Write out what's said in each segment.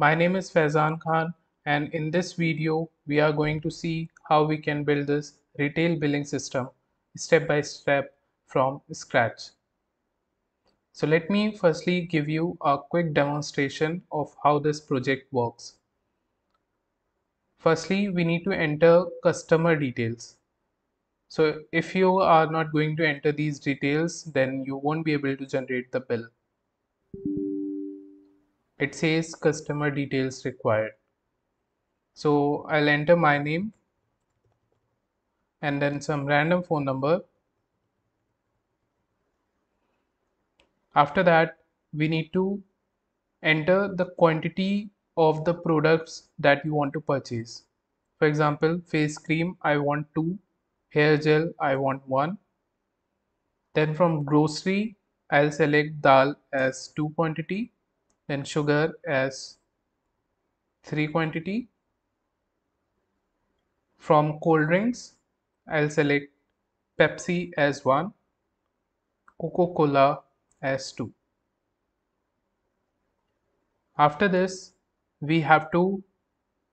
My name is Faizan Khan and in this video we are going to see how we can build this retail billing system step by step from scratch. So let me firstly give you a quick demonstration of how this project works. Firstly, we need to enter customer details. So if you are not going to enter these details, then you won't be able to generate the bill. It says customer details required. So I'll enter my name and then some random phone number. After that, we need to enter the quantity of the products that you want to purchase. For example, face cream, I want two hair gel I want one then from grocery I'll select dal as 2 quantity then sugar as 3 quantity from cold drinks I'll select Pepsi as 1 Coca-Cola as 2 after this we have to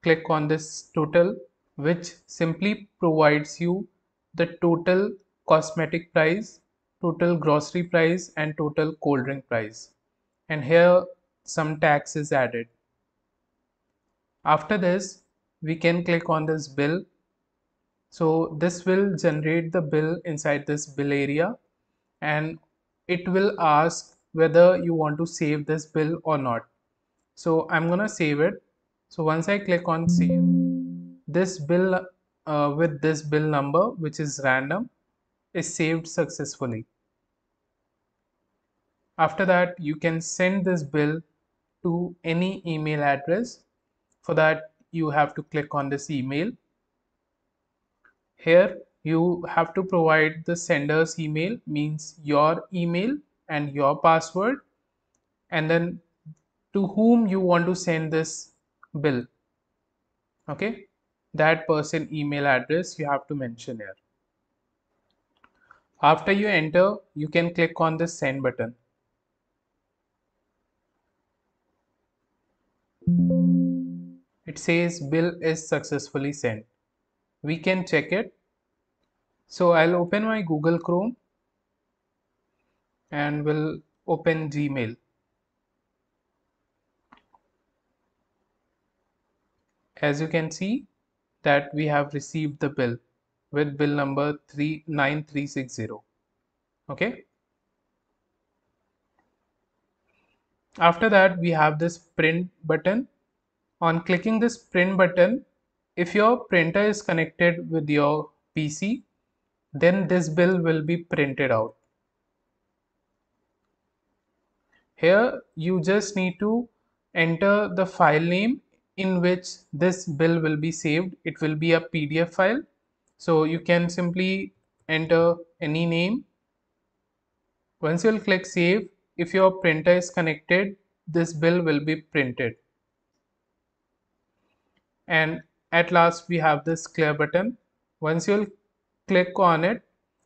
click on this total which simply provides you the total cosmetic price, total grocery price and total cold drink price. And here some tax is added. After this, we can click on this bill. So this will generate the bill inside this bill area and it will ask whether you want to save this bill or not. So I'm gonna save it. So once I click on save, this bill uh, with this bill number which is random is saved successfully. After that you can send this bill to any email address. For that you have to click on this email. Here you have to provide the sender's email means your email and your password and then to whom you want to send this bill okay that person email address you have to mention here. After you enter, you can click on the send button. It says bill is successfully sent. We can check it. So I'll open my Google Chrome and will open Gmail. As you can see, that we have received the bill with bill number 39360 okay after that we have this print button on clicking this print button if your printer is connected with your PC then this bill will be printed out. Here you just need to enter the file name in which this bill will be saved. It will be a pdf file. So you can simply enter any name. Once you'll click save if your printer is connected this bill will be printed and at last we have this clear button. Once you'll click on it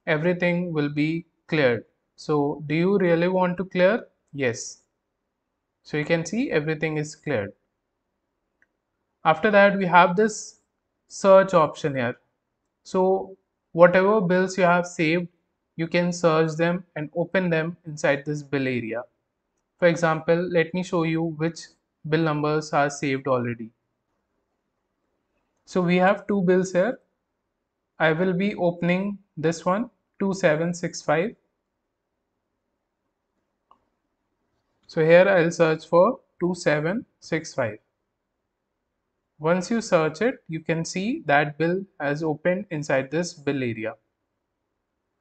everything will be cleared. So do you really want to clear? Yes. So you can see everything is cleared. After that we have this search option here. So whatever bills you have saved you can search them and open them inside this bill area. For example let me show you which bill numbers are saved already so we have two bills here I will be opening this one 2765 so here I'll search for 2765 once you search it, you can see that bill has opened inside this bill area.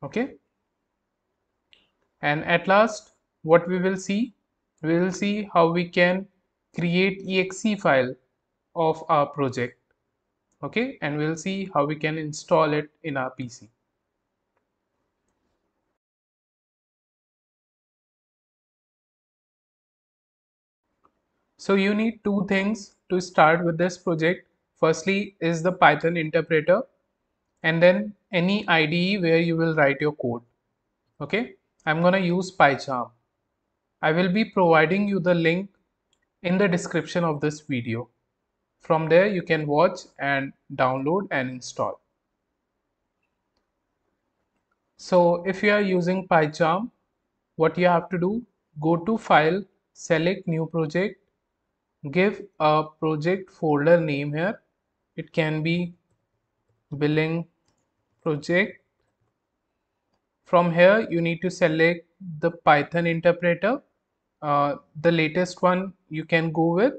Okay. And at last, what we will see, we will see how we can create exe file of our project. Okay. And we'll see how we can install it in our PC. So you need two things to start with this project. Firstly is the Python interpreter and then any IDE where you will write your code. Okay, I'm to use PyCharm. I will be providing you the link in the description of this video. From there you can watch and download and install. So if you are using PyCharm, what you have to do, go to file, select new project, give a project folder name here. It can be billing project. From here you need to select the Python interpreter. Uh, the latest one you can go with.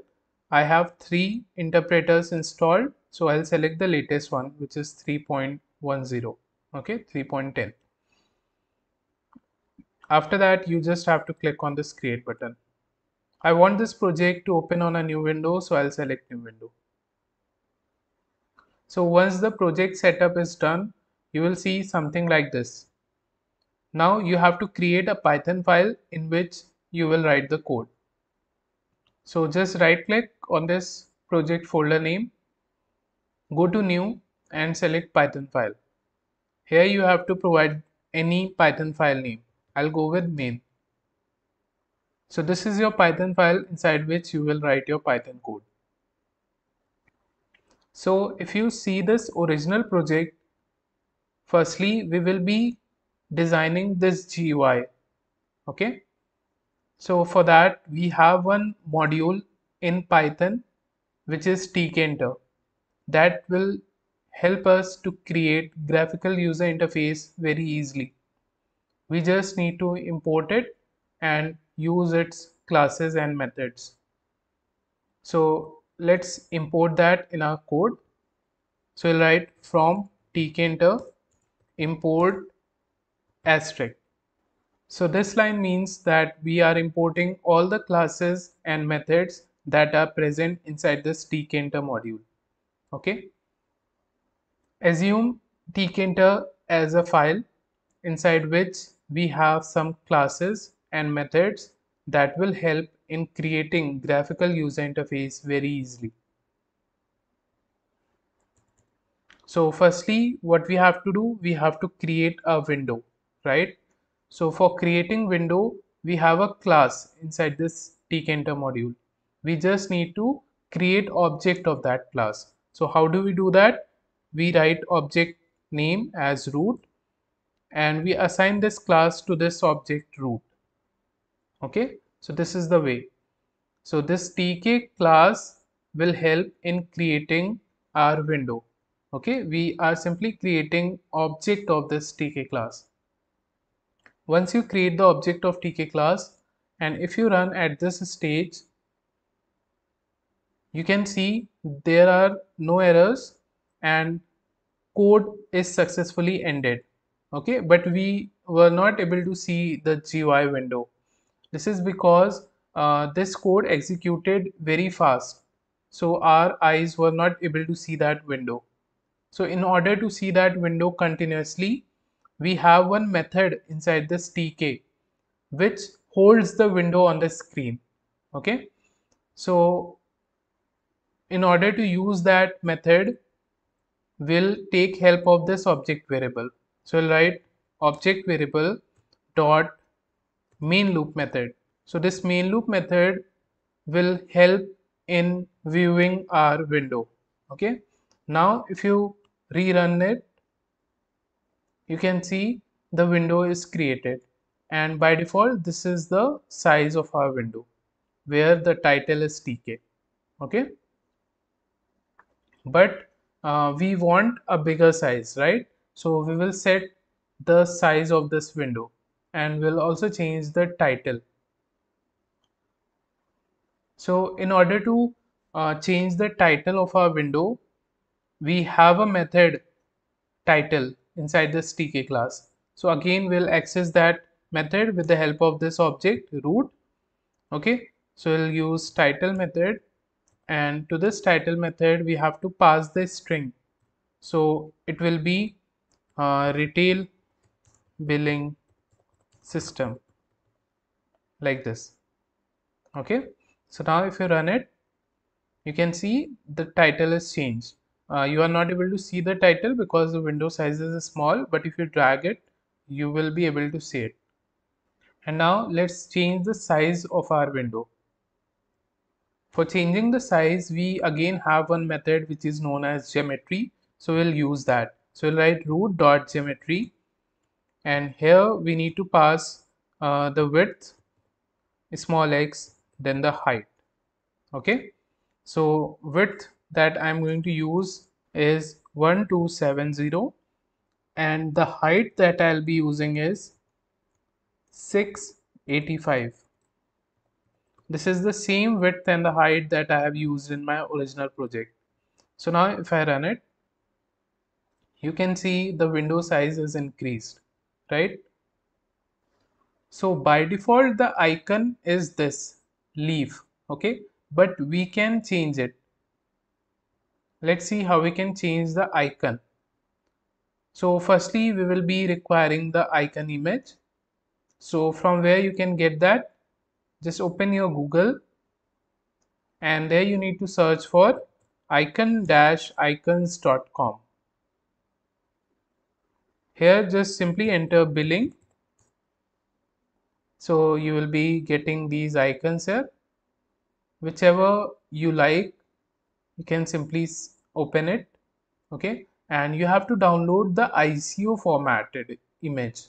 I have three interpreters installed. So I'll select the latest one which is 3.10 okay 3.10 after that you just have to click on this create button. I want this project to open on a new window so I'll select new window. So once the project setup is done you will see something like this. Now you have to create a python file in which you will write the code so just right click on this project folder name go to new and select python file here you have to provide any python file name I'll go with main. So this is your Python file inside which you will write your Python code. So if you see this original project, firstly we will be designing this GUI. Okay. So for that we have one module in Python which is tkinter that will help us to create graphical user interface very easily. We just need to import it and use its classes and methods. So let's import that in our code. So we'll write from tkinter import asterisk so this line means that we are importing all the classes and methods that are present inside this tkinter module okay assume tkinter as a file inside which we have some classes and methods that will help in creating graphical user interface very easily. So firstly, what we have to do, we have to create a window, right? So for creating window, we have a class inside this tkinter module. We just need to create object of that class. So how do we do that? We write object name as root and we assign this class to this object root okay so this is the way so this tk class will help in creating our window okay we are simply creating object of this tk class once you create the object of tk class and if you run at this stage you can see there are no errors and code is successfully ended. Okay? But we were not able to see the GUI window. This is because uh, this code executed very fast. So our eyes were not able to see that window. So in order to see that window continuously we have one method inside this tk which holds the window on the screen okay so in order to use that method we'll take help of this object variable so we'll write object variable dot main loop method. So this main loop method will help in viewing our window. Okay. Now if you rerun it, you can see the window is created. And by default this is the size of our window where the title is tk okay? But uh, we want a bigger size right? So we will set the size of this window and we'll also change the title. So in order to uh, change the title of our window, we have a method title inside this tk class. So again, we'll access that method with the help of this object root. Okay, so we'll use title method and to this title method, we have to pass the string. So it will be uh, retail billing system like this okay so now if you run it you can see the title is changed uh, you are not able to see the title because the window size is small but if you drag it you will be able to see it. And now let's change the size of our window. For changing the size, we again have one method which is known as geometry. So we'll use that. So we'll write root dot geometry. And here we need to pass uh, the width small x then the height. Okay? So width that I'm going to use is 1270 and the height that I'll be using is 685 this is the same width and the height that I have used in my original project. So now if I run it you can see the window size is increased right? So by default the icon is this leaf okay? But we can change it let's see how we can change the icon. So firstly we will be requiring the icon image. So from where you can get that? Just open your google. And there you need to search for icon-icons.com here just simply enter billing. So you will be getting these icons here. Whichever you like you can simply open it okay? And you have to download the ICO formatted image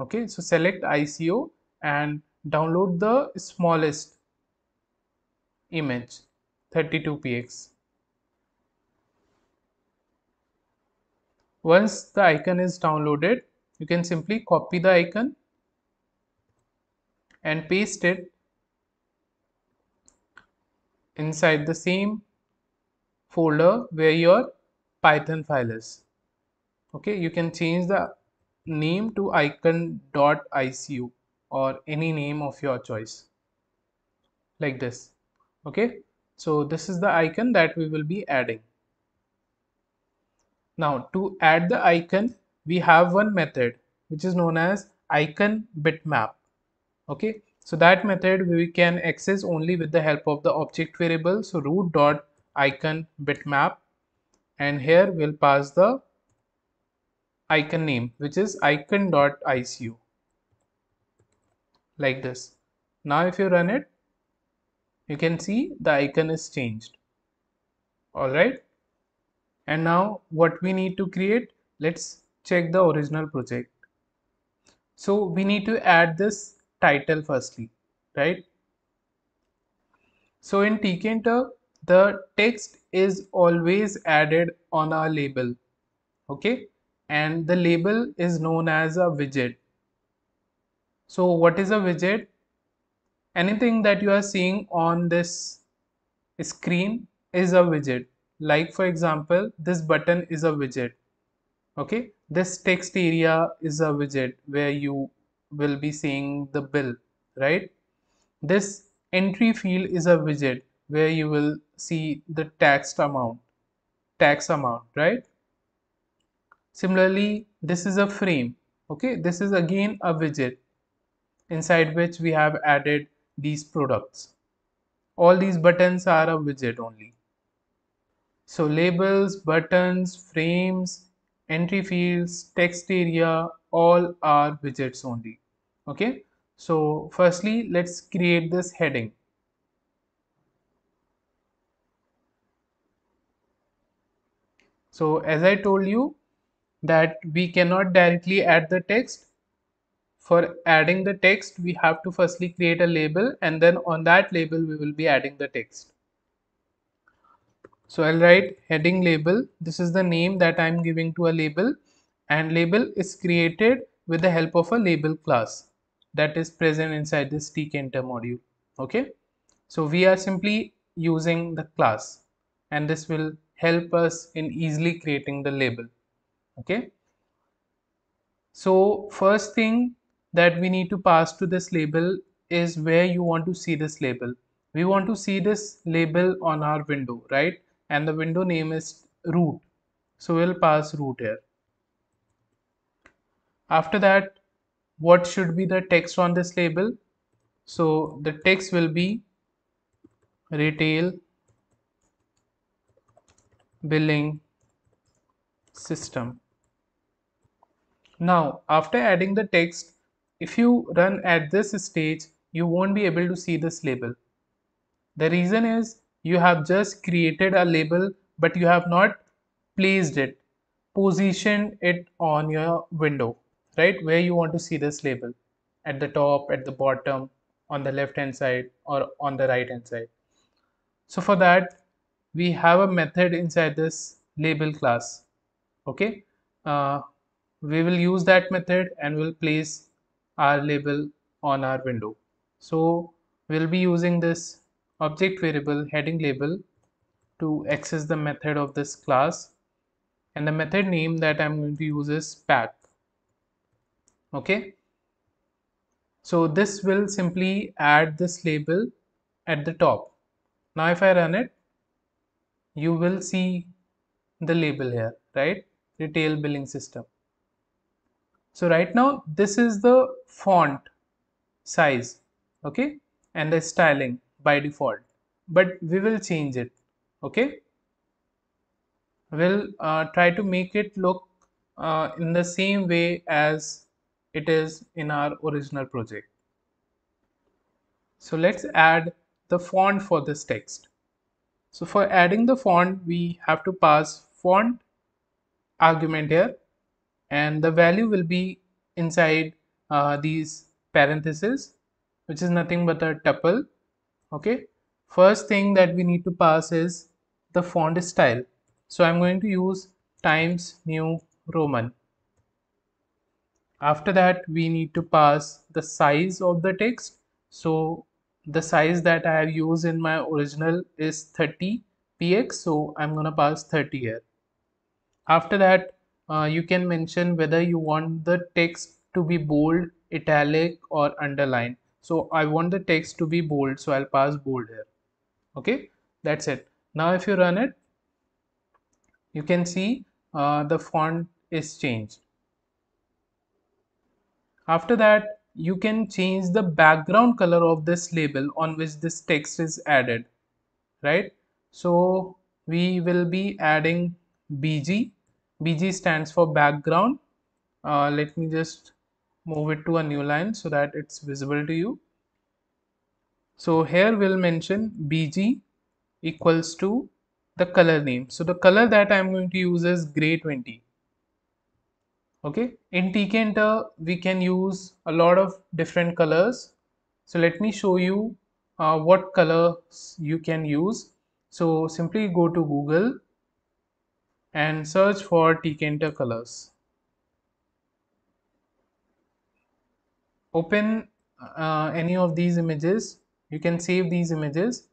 okay? So select ICO and download the smallest image 32px once the icon is downloaded you can simply copy the icon and paste it inside the same folder where your python file is. Okay you can change the name to icon.ico or any name of your choice like this. Okay so this is the icon that we will be adding. Now to add the icon we have one method which is known as icon bitmap. Okay so that method we can access only with the help of the object variable so root dot icon bitmap and here we'll pass the icon name which is icon.ico like this. Now if you run it you can see the icon is changed. All right? And now what we need to create let's check the original project. So we need to add this title firstly right? So in tkinter the text is always added on our label okay? And the label is known as a widget. So what is a widget? Anything that you are seeing on this screen is a widget. Like for example this button is a widget okay? This text area is a widget where you will be seeing the bill right? This entry field is a widget where you will see the taxed amount tax amount right? Similarly this is a frame okay? This is again a widget inside which we have added these products. All these buttons are a widget only. So labels buttons frames entry fields text area all are widgets only okay? So firstly let's create this heading so as I told you that we cannot directly add the text for adding the text we have to firstly create a label and then on that label we will be adding the text. So I'll write heading label. This is the name that I'm giving to a label and label is created with the help of a label class that is present inside this tkinter module. Okay? So we are simply using the class and this will help us in easily creating the label okay? So first thing that we need to pass to this label is where you want to see this label. We want to see this label on our window right? And the window name is root. So we'll pass root here. After that what should be the text on this label? So the text will be retail billing system. Now after adding the text if you run at this stage you won't be able to see this label. The reason is you have just created a label but you have not placed it. Positioned it on your window right where you want to see this label. At the top at the bottom on the left hand side or on the right hand side. So for that we have a method inside this label class okay? Uh, we will use that method and we'll place our label on our window. So we'll be using this object variable heading label to access the method of this class. And the method name that I'm going to use is pack okay? So this will simply add this label at the top. Now if I run it you will see the label here right? Retail billing system. So right now this is the font size okay? And the styling by default. But we will change it okay? We'll uh, try to make it look uh, in the same way as it is in our original project. So let's add the font for this text so for adding the font we have to pass font argument here. And the value will be inside uh, these parentheses which is nothing but a tuple. Okay. First thing that we need to pass is the font style. So i'm going to use times new roman. After that we need to pass the size of the text. So the size that i have used in my original is 30 px so i'm to pass 30 here. After that uh, you can mention whether you want the text to be bold italic or underlined. So I want the text to be bold so I'll pass bold here. Okay? That's it. Now if you run it you can see uh, the font is changed. After that you can change the background color of this label on which this text is added right? So we will be adding bg bg stands for background. Uh, let me just move it to a new line so that it's visible to you. So here we'll mention bg equals to the color name. So the color that i'm going to use is gray 20 okay. In tkinter we can use a lot of different colors. So let me show you uh, what colors you can use. So simply go to google and search for tkinter colors. Open uh, any of these images. You can save these images.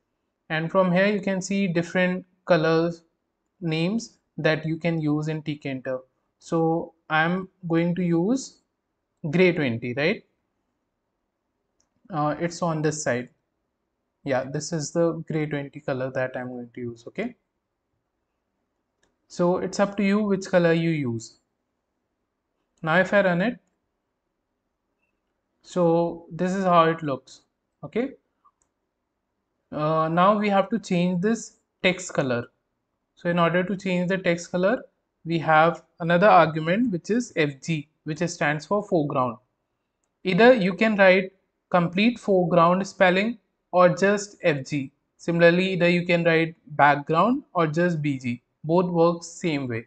And from here you can see different colors names that you can use in tkinter so i'm going to use gray 20 right? Uh, it's on this side. Yeah this is the gray 20 color that i'm going to use okay? So it's up to you which color you use. Now if i run it so this is how it looks okay? Uh, now we have to change this text color. So in order to change the text color we have another argument which is fg which stands for foreground. Either you can write complete foreground spelling or just fg similarly either you can write background or just bg both works same way.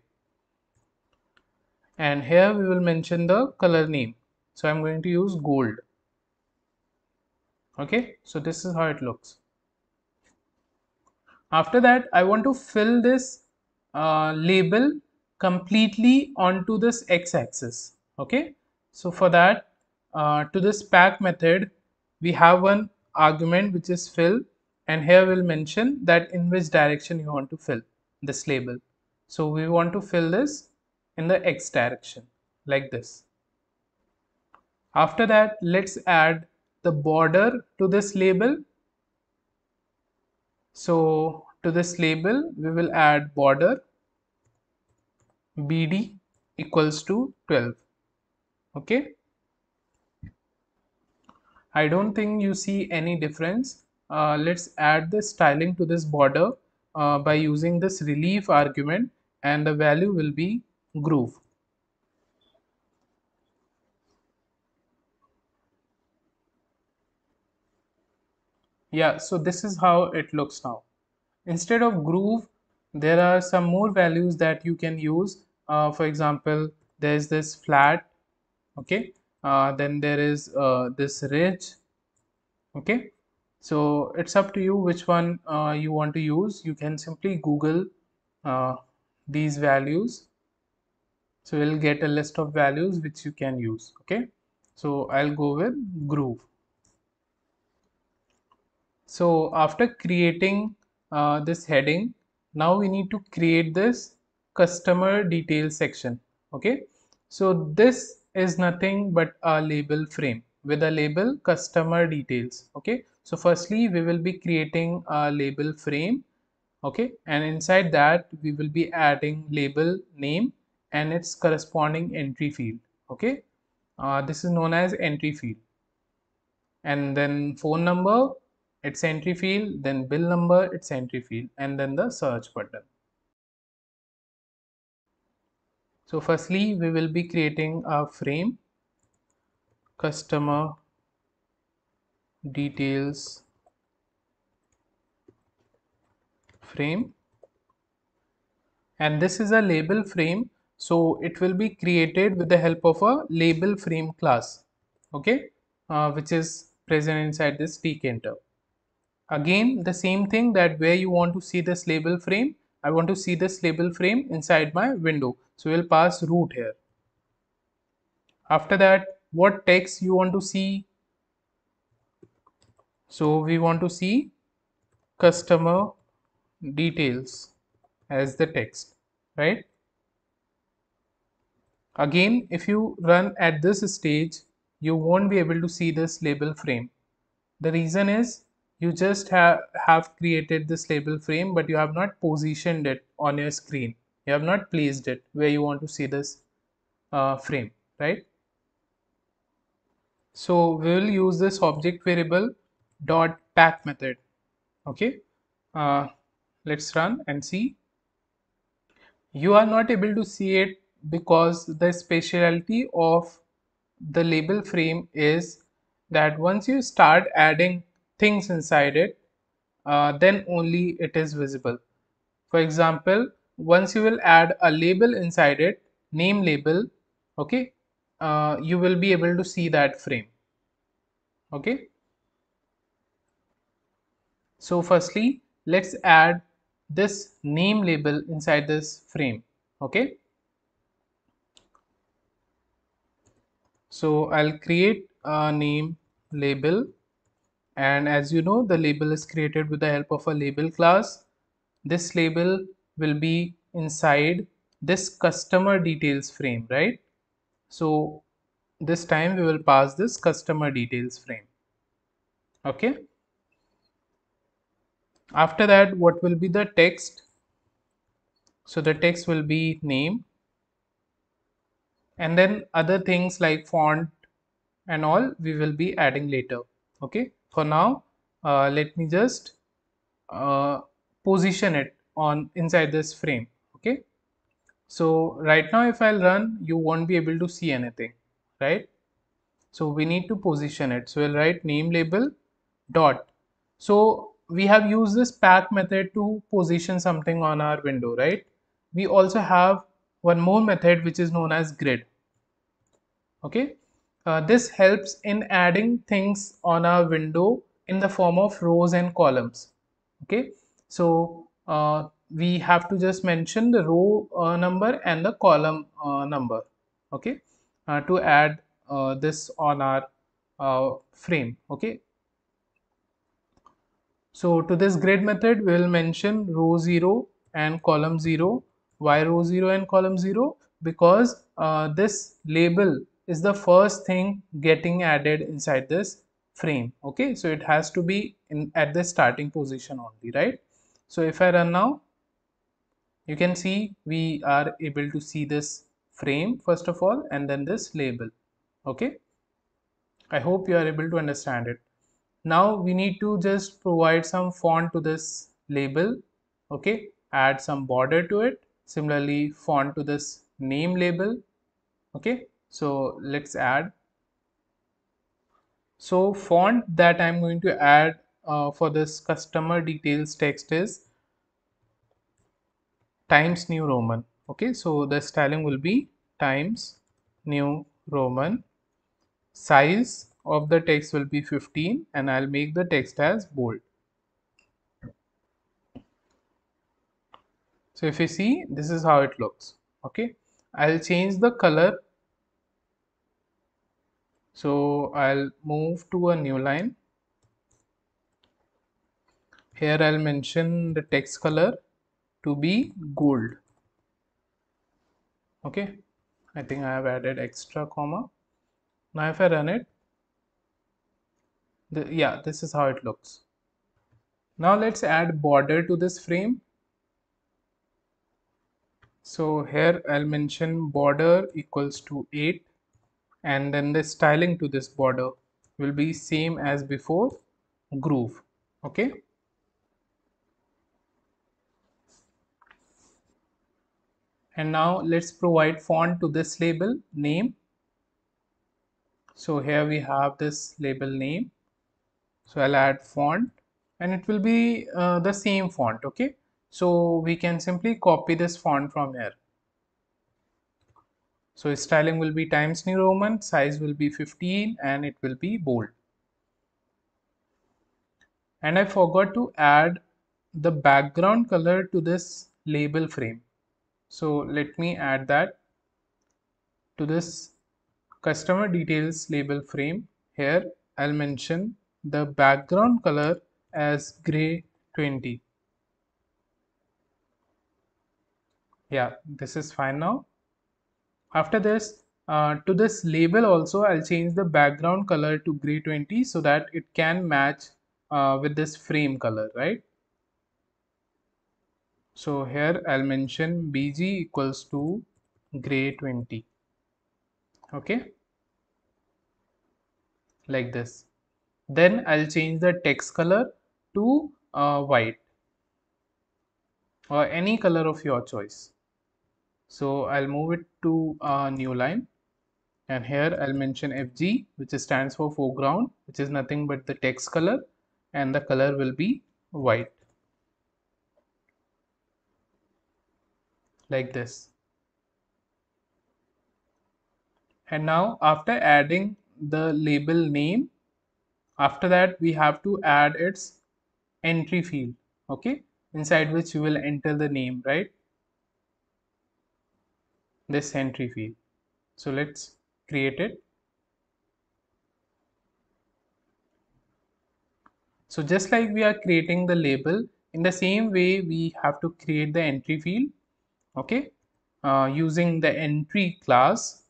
And here we will mention the color name. So i'm going to use gold. Okay? So this is how it looks. After that i want to fill this uh, label completely onto this x-axis okay? So for that uh, to this pack method we have one argument which is fill and here we'll mention that in which direction you want to fill this label. So we want to fill this in the x direction like this. After that let's add the border to this label. So to this label we will add border bd equals to 12 okay? I don't think you see any difference. Uh, let's add the styling to this border uh, by using this relief argument and the value will be groove. Yeah so this is how it looks now. Instead of groove there are some more values that you can use. Uh, for example there's this flat okay? Uh, then there is uh, this ridge okay? So it's up to you which one uh, you want to use. You can simply google uh, these values. So you'll get a list of values which you can use okay? So I'll go with groove. So after creating uh, this heading now we need to create this customer details section okay? So this is nothing but a label frame with a label customer details okay? So firstly we will be creating a label frame okay? And inside that we will be adding label name and its corresponding entry field okay? Uh, this is known as entry field. And then phone number its entry field then bill number its entry field and then the search button. So firstly we will be creating a frame customer details frame. And this is a label frame so it will be created with the help of a label frame class okay uh, which is present inside this tkinter again the same thing that where you want to see this label frame I want to see this label frame inside my window. So we'll pass root here. After that what text you want to see? So we want to see customer details as the text right? Again if you run at this stage you won't be able to see this label frame. The reason is you just have have created this label frame but you have not positioned it on your screen. You have not placed it where you want to see this uh, frame right? So we will use this object variable dot pack method okay? Uh, let's run and see. You are not able to see it because the speciality of the label frame is that once you start adding things inside it uh, then only it is visible. For example once you will add a label inside it name label okay uh, you will be able to see that frame okay. So firstly let's add this name label inside this frame okay. So I'll create a name label and as you know the label is created with the help of a label class. This label will be inside this customer details frame right? So this time we will pass this customer details frame. Okay? After that what will be the text? So the text will be name. And then other things like font and all we will be adding later. Okay for now. Uh, let me just uh, position it on inside this frame okay? So right now if I'll run you won't be able to see anything right? So we need to position it. So we'll write name label dot. So we have used this pack method to position something on our window right? We also have one more method which is known as grid okay uh, this helps in adding things on our window in the form of rows and columns. Okay? So uh, we have to just mention the row uh, number and the column uh, number. Okay? Uh, to add this on our frame. Okay? So to this grid method, we will mention row 0 and column 0. Why row 0 and column 0? Because this label is the first thing getting added inside this frame. Okay, so it has to be in at the starting position only, right? So if I run now, you can see we are able to see this frame first of all and then this label. Okay, I hope you are able to understand it now we need to just provide some font to this label okay add some border to it similarly font to this name label okay so let's add. So font that i'm going to add uh, for this customer details text is times new roman. Okay so the styling will be times new roman. Size of the text will be 15 and i'll make the text as bold. So if you see this is how it looks. Okay i'll change the color so I'll move to a new line. Here I'll mention the text color to be gold. Okay? I think I have added extra comma. Now if I run it the, yeah this is how it looks. Now let's add border to this frame. So here I'll mention border equals to 8 and then the styling to this border will be same as before groove okay? And now let's provide font to this label name. So here we have this label name. So I'll add font and it will be uh, the same font okay? So we can simply copy this font from here so styling will be Times New Roman, size will be 15 and it will be bold. And I forgot to add the background color to this label frame. So let me add that to this customer details label frame. Here I'll mention the background color as gray 20. Yeah, this is fine now after this uh, to this label also I'll change the background color to gray 20 so that it can match uh, with this frame color right? So here I'll mention bg equals to gray 20 okay? Like this. Then I'll change the text color to uh, white or any color of your choice so I'll move it to a new line. And here I'll mention FG which stands for foreground which is nothing but the text color and the color will be white. Like this. And now after adding the label name after that we have to add its entry field okay? Inside which we will enter the name right this entry field. So let's create it. So just like we are creating the label, in the same way we have to create the entry field, okay, uh, using the entry class.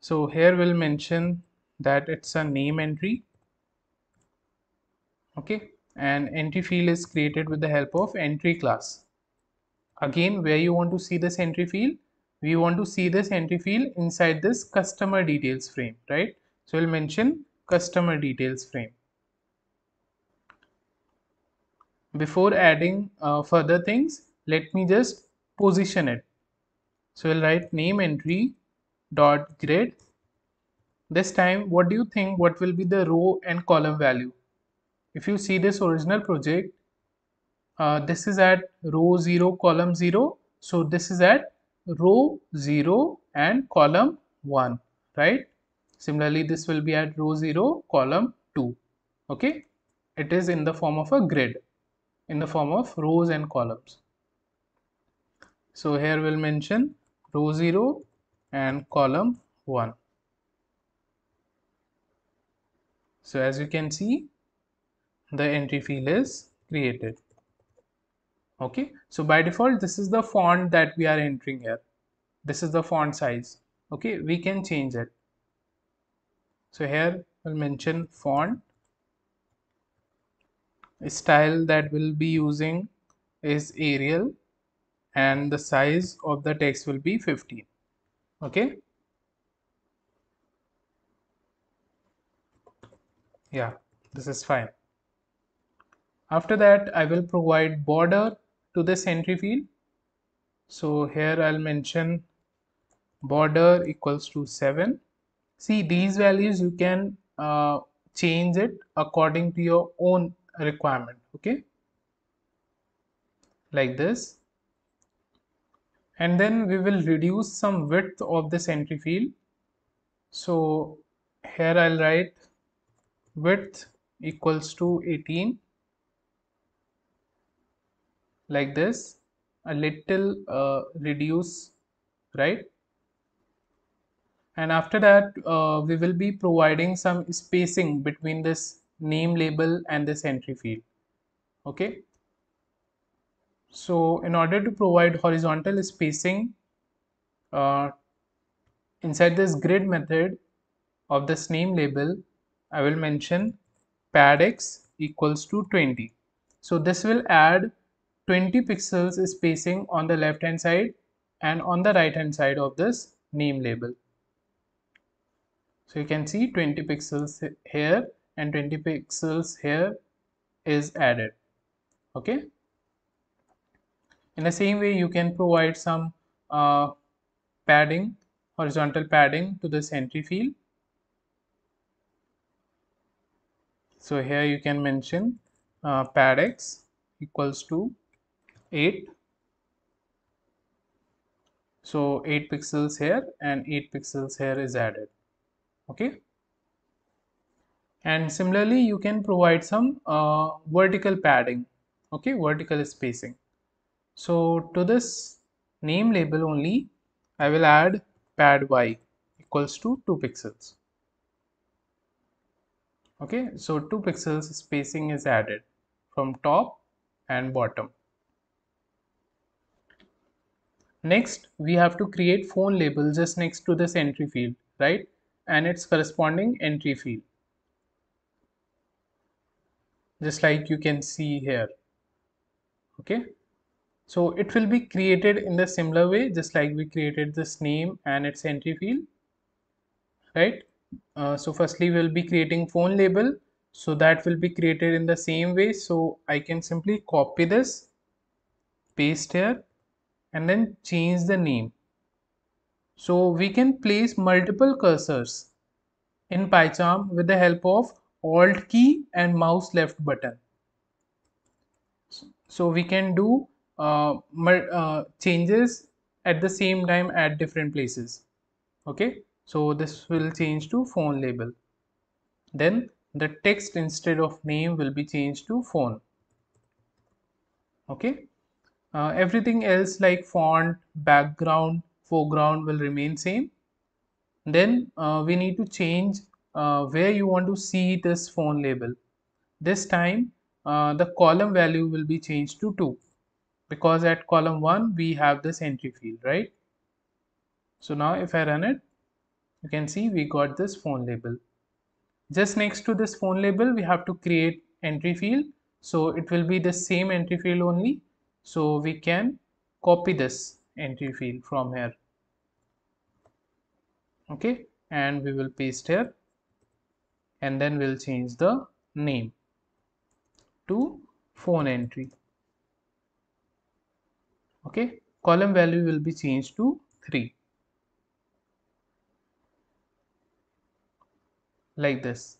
So here we'll mention that it's a name entry, okay, and entry field is created with the help of entry class. Again, where you want to see this entry field, we want to see this entry field inside this customer details frame right? So we'll mention customer details frame. Before adding uh, further things let me just position it. So we'll write name entry dot grid. This time what do you think what will be the row and column value? If you see this original project uh, this is at row 0 column 0 so this is at row 0 and column 1 right? Similarly this will be at row 0 column 2 okay? It is in the form of a grid in the form of rows and columns. So here we'll mention row 0 and column 1 so as you can see the entry field is created okay so by default this is the font that we are entering here. This is the font size. Okay we can change it. So here we'll mention font. Style that we'll be using is Arial and the size of the text will be 15 okay? Yeah this is fine. After that I will provide border to this entry field. So here I'll mention border equals to 7 see these values you can uh, change it according to your own requirement okay? Like this. And then we will reduce some width of this entry field. So here I'll write width equals to 18 like this a little uh, reduce right? And after that uh, we will be providing some spacing between this name label and this entry field okay? So in order to provide horizontal spacing uh, inside this grid method of this name label I will mention pad x equals to 20 so this will add 20 pixels is spacing on the left hand side and on the right hand side of this name label. So you can see 20 pixels here and 20 pixels here is added. Okay? In the same way you can provide some uh, padding horizontal padding to this entry field. So here you can mention uh, pad x equals to 8 so 8 pixels here and 8 pixels here is added. Okay. And similarly you can provide some uh, vertical padding. Okay vertical spacing. So to this name label only I will add pad y equals to 2 pixels. Okay so 2 pixels spacing is added from top and bottom next we have to create phone label just next to this entry field right? And its corresponding entry field. Just like you can see here okay? So it will be created in the similar way just like we created this name and its entry field right? Uh, so firstly we'll be creating phone label. So that will be created in the same way. So I can simply copy this paste here and then change the name so we can place multiple cursors in PyCharm with the help of Alt key and mouse left button. So we can do uh, uh, changes at the same time at different places. Okay, so this will change to phone label. Then the text instead of name will be changed to phone. Okay, uh, everything else like font, background, foreground will remain same. Then uh, we need to change uh, where you want to see this phone label. This time uh, the column value will be changed to 2 because at column 1 we have this entry field right? So now if I run it you can see we got this phone label. Just next to this phone label we have to create entry field. So it will be the same entry field only so we can copy this entry field from here. Okay? And we will paste here. And then we'll change the name to phone entry. Okay? Column value will be changed to 3 like this.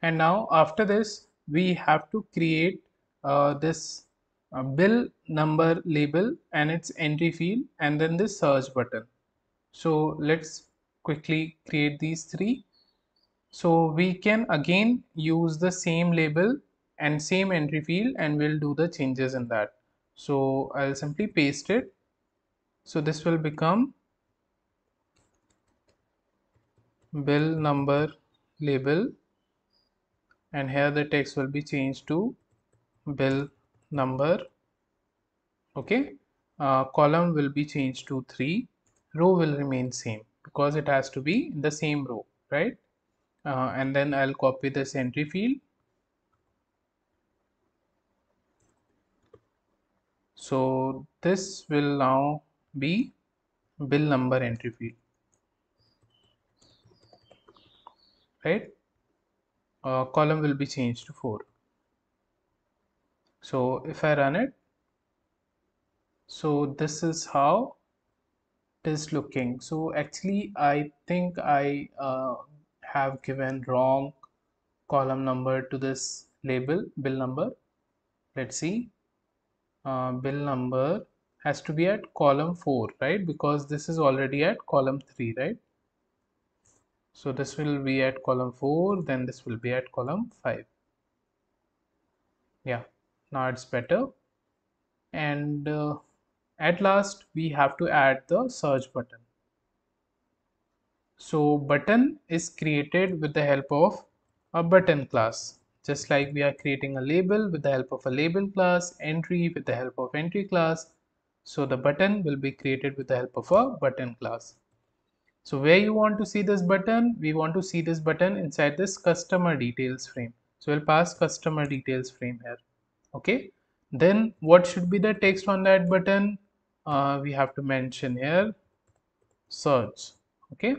And now after this we have to create uh, this uh, bill number label and its entry field and then this search button. So let's quickly create these three. So we can again use the same label and same entry field and we'll do the changes in that. So I'll simply paste it. So this will become bill number label and here the text will be changed to bill number okay? Uh, column will be changed to 3 row will remain same because it has to be in the same row right? Uh, and then I'll copy this entry field. So this will now be bill number entry field right? Uh, column will be changed to 4 so if I run it so this is how it is looking. So actually I think I uh, have given wrong column number to this label bill number. Let's see. Uh, bill number has to be at column 4 right? Because this is already at column 3 right? So this will be at column 4 then this will be at column 5 yeah now it's better. And uh, at last we have to add the search button. So button is created with the help of a button class. Just like we are creating a label with the help of a label class entry with the help of entry class. So the button will be created with the help of a button class. So where you want to see this button? We want to see this button inside this customer details frame. So we'll pass customer details frame here okay. Then what should be the text on that button? Uh, we have to mention here. Search. Okay.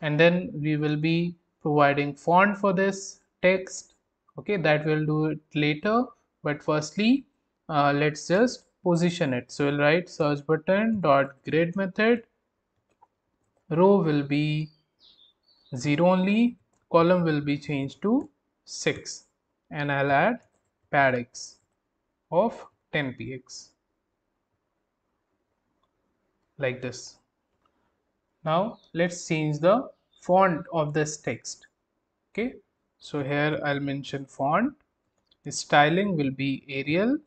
And then we will be providing font for this text. Okay. That we'll do it later. But firstly uh, let's just position it. So we'll write search button dot grid method. Row will be 0 only. Column will be changed to 6 and I'll add pad x of 10 px like this. Now let's change the font of this text. Okay. So here I'll mention font. The styling will be Arial.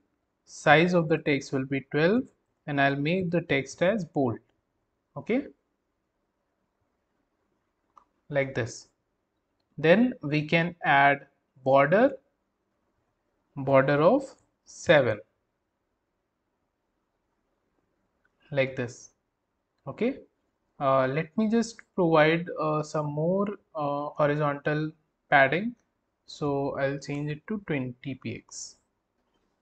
Size of the text will be 12 and I'll make the text as bold. Okay. Like this. Then we can add border border of 7 like this. Okay? Uh, let me just provide uh, some more uh, horizontal padding. So I'll change it to 20 px.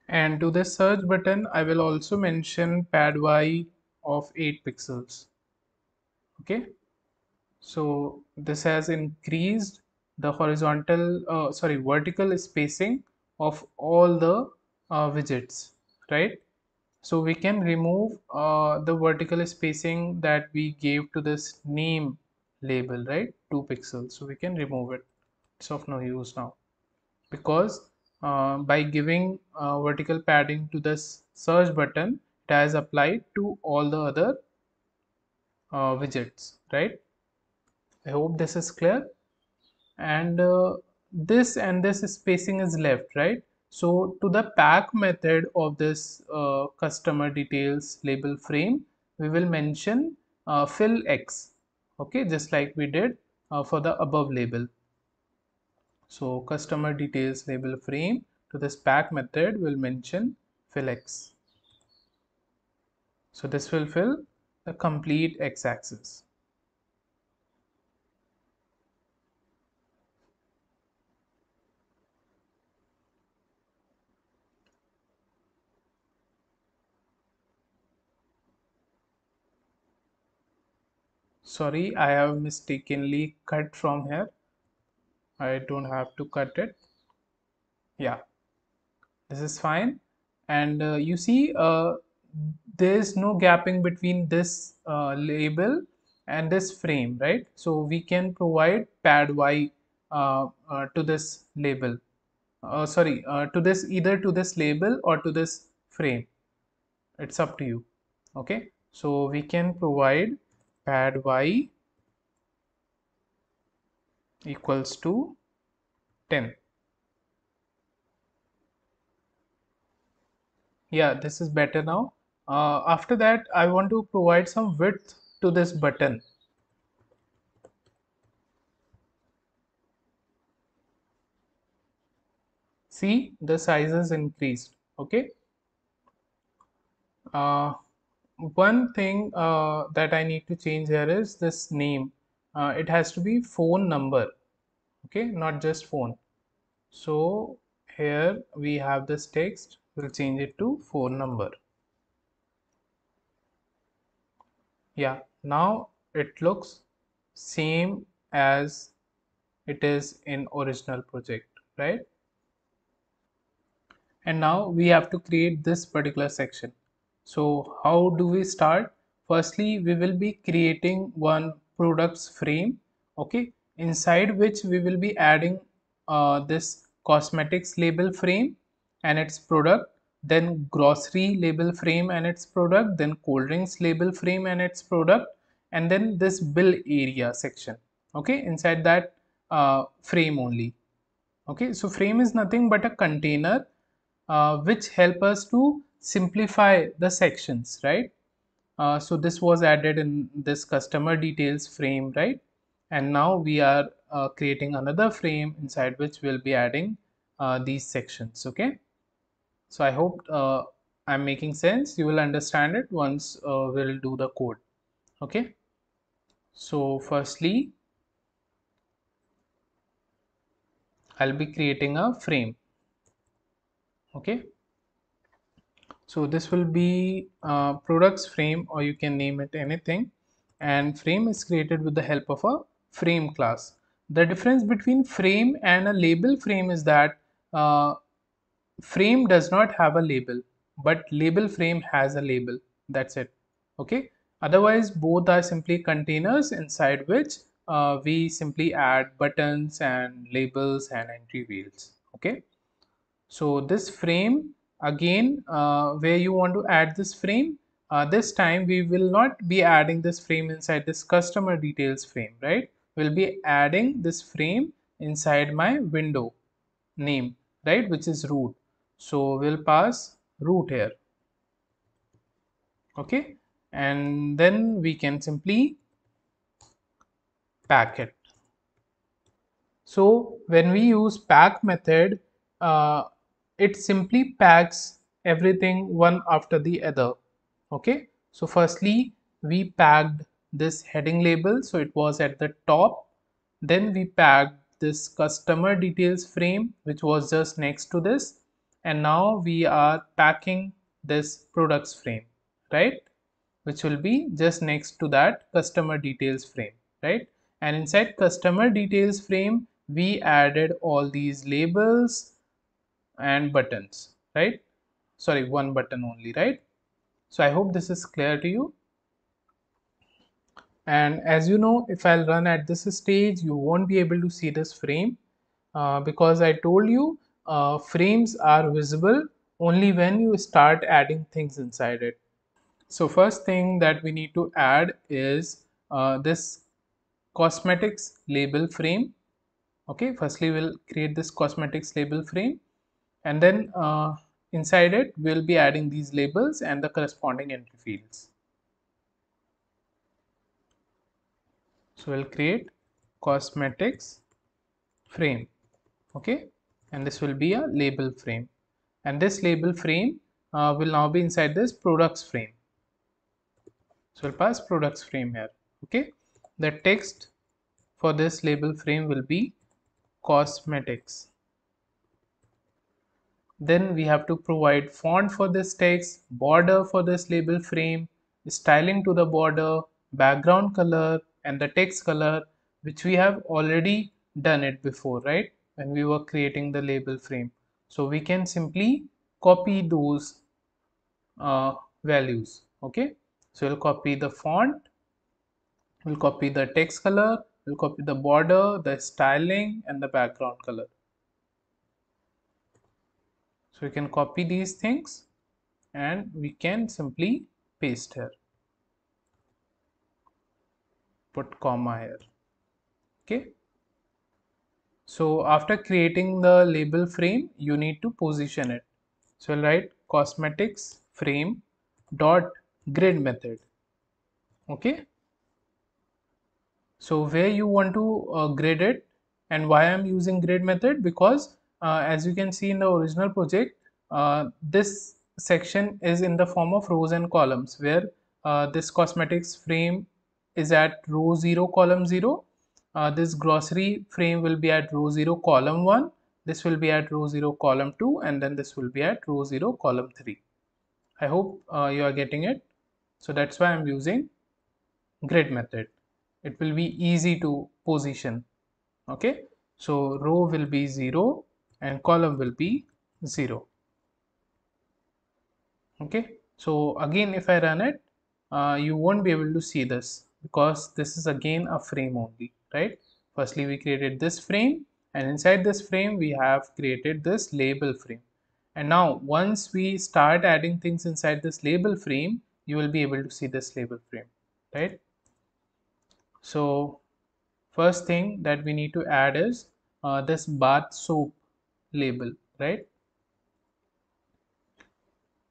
And to the search button. I will also mention pad y of 8 pixels. Okay? So this has increased the horizontal uh, sorry vertical spacing of all the uh, widgets right so we can remove uh, the vertical spacing that we gave to this name label, right? 2 pixels. So we can remove it. It's of no use now. Because uh, by giving uh, vertical padding to this search button, it has applied to all the other uh, widgets, right? I hope this is clear. And uh, this and this spacing is left, right? So to the pack method of this uh, customer details label frame, we will mention uh, fill x, okay, just like we did uh, for the above label. So customer details label frame to this pack method will mention fill x. So this will fill the complete x-axis. Sorry I have mistakenly cut from here. I don't have to cut it. Yeah. This is fine. And uh, you see uh, there is no gapping between this uh, label and this frame right? So we can provide pad y uh, uh, to this label. Uh, sorry to this either to this label or to this frame. It's up to you. Okay? So we can provide pad y equals to 10 yeah this is better now. Uh, after that I want to provide some width to this button. See the size is increased okay? Uh, one thing uh, that I need to change here is this name. Uh, it has to be phone number, okay, not just phone. So here we have this text, we'll change it to phone number. Yeah, now it looks same as it is in original project, right? And now we have to create this particular section so how do we start? Firstly we will be creating one products frame okay inside which we will be adding uh, this cosmetics label frame and its product then grocery label frame and its product then cold drinks label frame and its product and then this bill area section okay inside that uh, frame only okay. So frame is nothing but a container uh, which help us to simplify the sections right? Uh, so this was added in this customer details frame right? And now we are uh, creating another frame inside which we'll be adding uh, these sections okay? So i hope uh, i'm making sense. You will understand it once uh, we'll do the code okay? So firstly i'll be creating a frame okay so this will be uh, products frame or you can name it anything. And frame is created with the help of a frame class. The difference between frame and a label frame is that uh, frame does not have a label but label frame has a label. That's it. Okay? Otherwise both are simply containers inside which uh, we simply add buttons and labels and entry fields okay? So this frame again uh, where you want to add this frame uh, this time we will not be adding this frame inside this customer details frame right? We'll be adding this frame inside my window name right which is root. So we'll pass root here okay? And then we can simply pack it. So when we use pack method uh, it simply packs everything one after the other. Okay? So firstly we packed this heading label. So it was at the top. Then we packed this customer details frame which was just next to this. And now we are packing this products frame right? Which will be just next to that customer details frame right? And inside customer details frame we added all these labels and buttons right? Sorry one button only right? So i hope this is clear to you. And as you know if i'll run at this stage you won't be able to see this frame uh, because i told you uh, frames are visible only when you start adding things inside it. So first thing that we need to add is uh, this cosmetics label frame. Okay firstly we'll create this cosmetics label frame and then uh, inside it we'll be adding these labels and the corresponding entry fields. So we'll create cosmetics frame okay? And this will be a label frame. And this label frame uh, will now be inside this products frame. So we'll pass products frame here okay? The text for this label frame will be cosmetics then we have to provide font for this text border for this label frame styling to the border background color and the text color which we have already done it before right? When we were creating the label frame. So we can simply copy those uh, values okay? So we'll copy the font we'll copy the text color we'll copy the border the styling and the background color so we can copy these things and we can simply paste here put comma here okay so after creating the label frame, you need to position it. So I'll write cosmetics frame dot grid method. Okay. So where you want to uh, grid it and why I'm using grid method because as you can see in the original project, uh, this section is in the form of rows and columns where uh, this cosmetics frame is at row 0 column 0 uh, this grocery frame will be at row 0 column 1 this will be at row 0 column 2 and then this will be at row 0 column 3 i hope uh, you are getting it. So that's why i'm using grid method. It will be easy to position. Okay? So row will be 0 and column will be 0 okay? So again if i run it uh, you won't be able to see this because this is again a frame only right? Firstly we created this frame and inside this frame we have created this label frame. And now once we start adding things inside this label frame you will be able to see this label frame right? So first thing that we need to add is uh, this bath soap label right?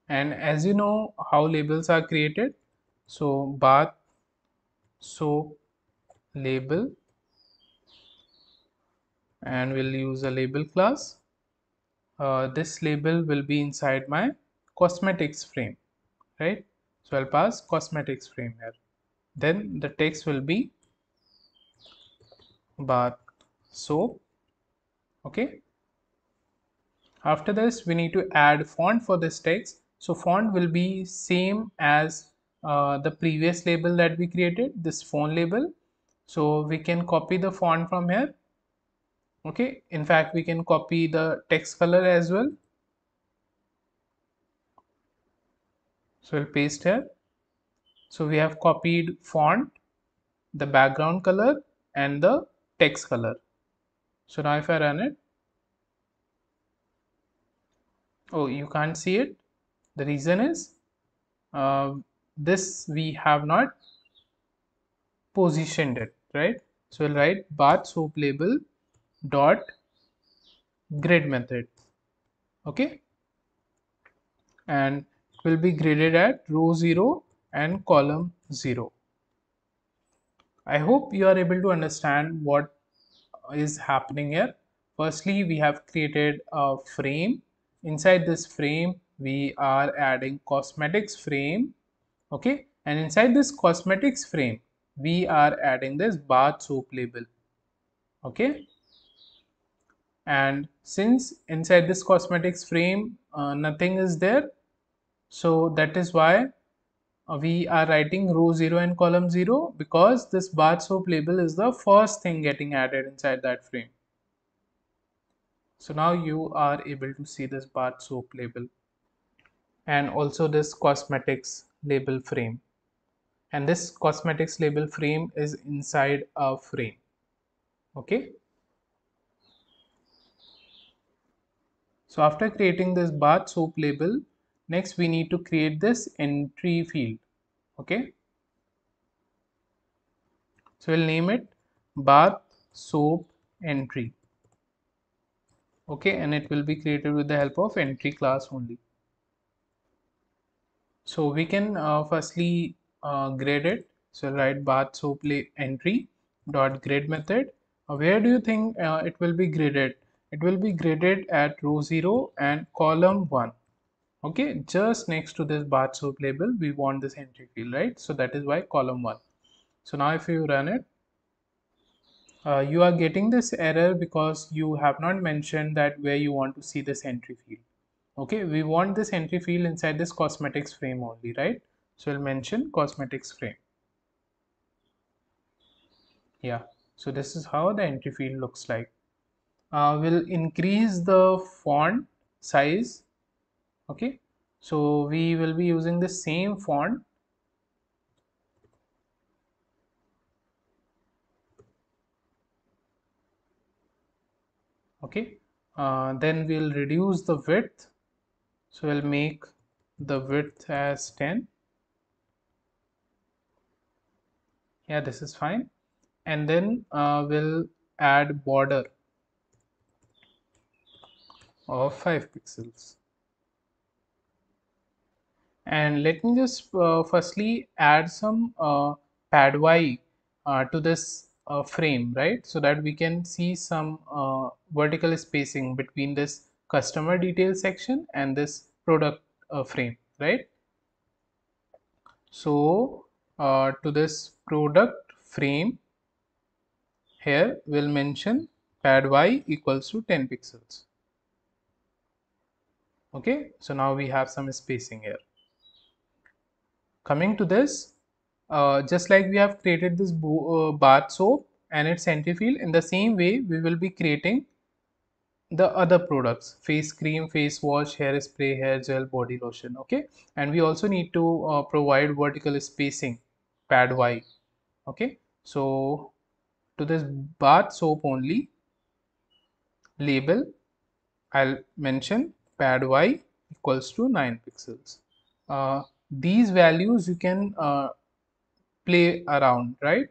And as you know how labels are created so bath soap label and we'll use a label class. Uh, this label will be inside my cosmetics frame right? So I'll pass cosmetics frame here. Then the text will be bath soap okay after this we need to add font for this text. So font will be same as uh, the previous label that we created this phone label. So we can copy the font from here. Okay. In fact we can copy the text color as well. So we'll paste here. So we have copied font the background color and the text color. So now if I run it oh you can't see it. The reason is uh, this we have not positioned it right? So we'll write bath soap label dot grid method okay? And will be graded at row 0 and column 0 i hope you are able to understand what is happening here. Firstly we have created a frame inside this frame we are adding cosmetics frame okay? And inside this cosmetics frame we are adding this bath soap label okay? And since inside this cosmetics frame uh, nothing is there so that is why uh, we are writing row 0 and column 0 because this bath soap label is the first thing getting added inside that frame so now you are able to see this bath soap label and also this cosmetics label frame. And this cosmetics label frame is inside a frame okay? So after creating this bath soap label next we need to create this entry field okay? So we'll name it bath soap entry okay and it will be created with the help of entry class only. So we can uh, firstly uh, grade it. So write bath soap entry dot grade method. Uh, where do you think uh, it will be graded? It will be graded at row 0 and column 1 okay just next to this bath soap label we want this entry field right? So that is why column 1 so now if you run it uh, you are getting this error because you have not mentioned that where you want to see this entry field. Okay we want this entry field inside this cosmetics frame only right? So we'll mention cosmetics frame. Yeah so this is how the entry field looks like. Uh, we'll increase the font size. Okay so we will be using the same font okay? Uh, then we'll reduce the width. So we'll make the width as 10 yeah this is fine. And then uh, we'll add border of 5 pixels. And let me just uh, firstly add some uh, pad y uh, to this uh, frame right? So that we can see some uh, vertical spacing between this customer detail section and this product uh, frame right? So uh, to this product frame here we'll mention pad y equals to 10 pixels. Okay so now we have some spacing here. Coming to this uh, just like we have created this uh, bath soap and its field in the same way we will be creating the other products face cream face wash hairspray hair gel body lotion okay and we also need to uh, provide vertical spacing pad y okay so to this bath soap only label i'll mention pad y equals to 9 pixels. Uh, these values you can uh, play around, right?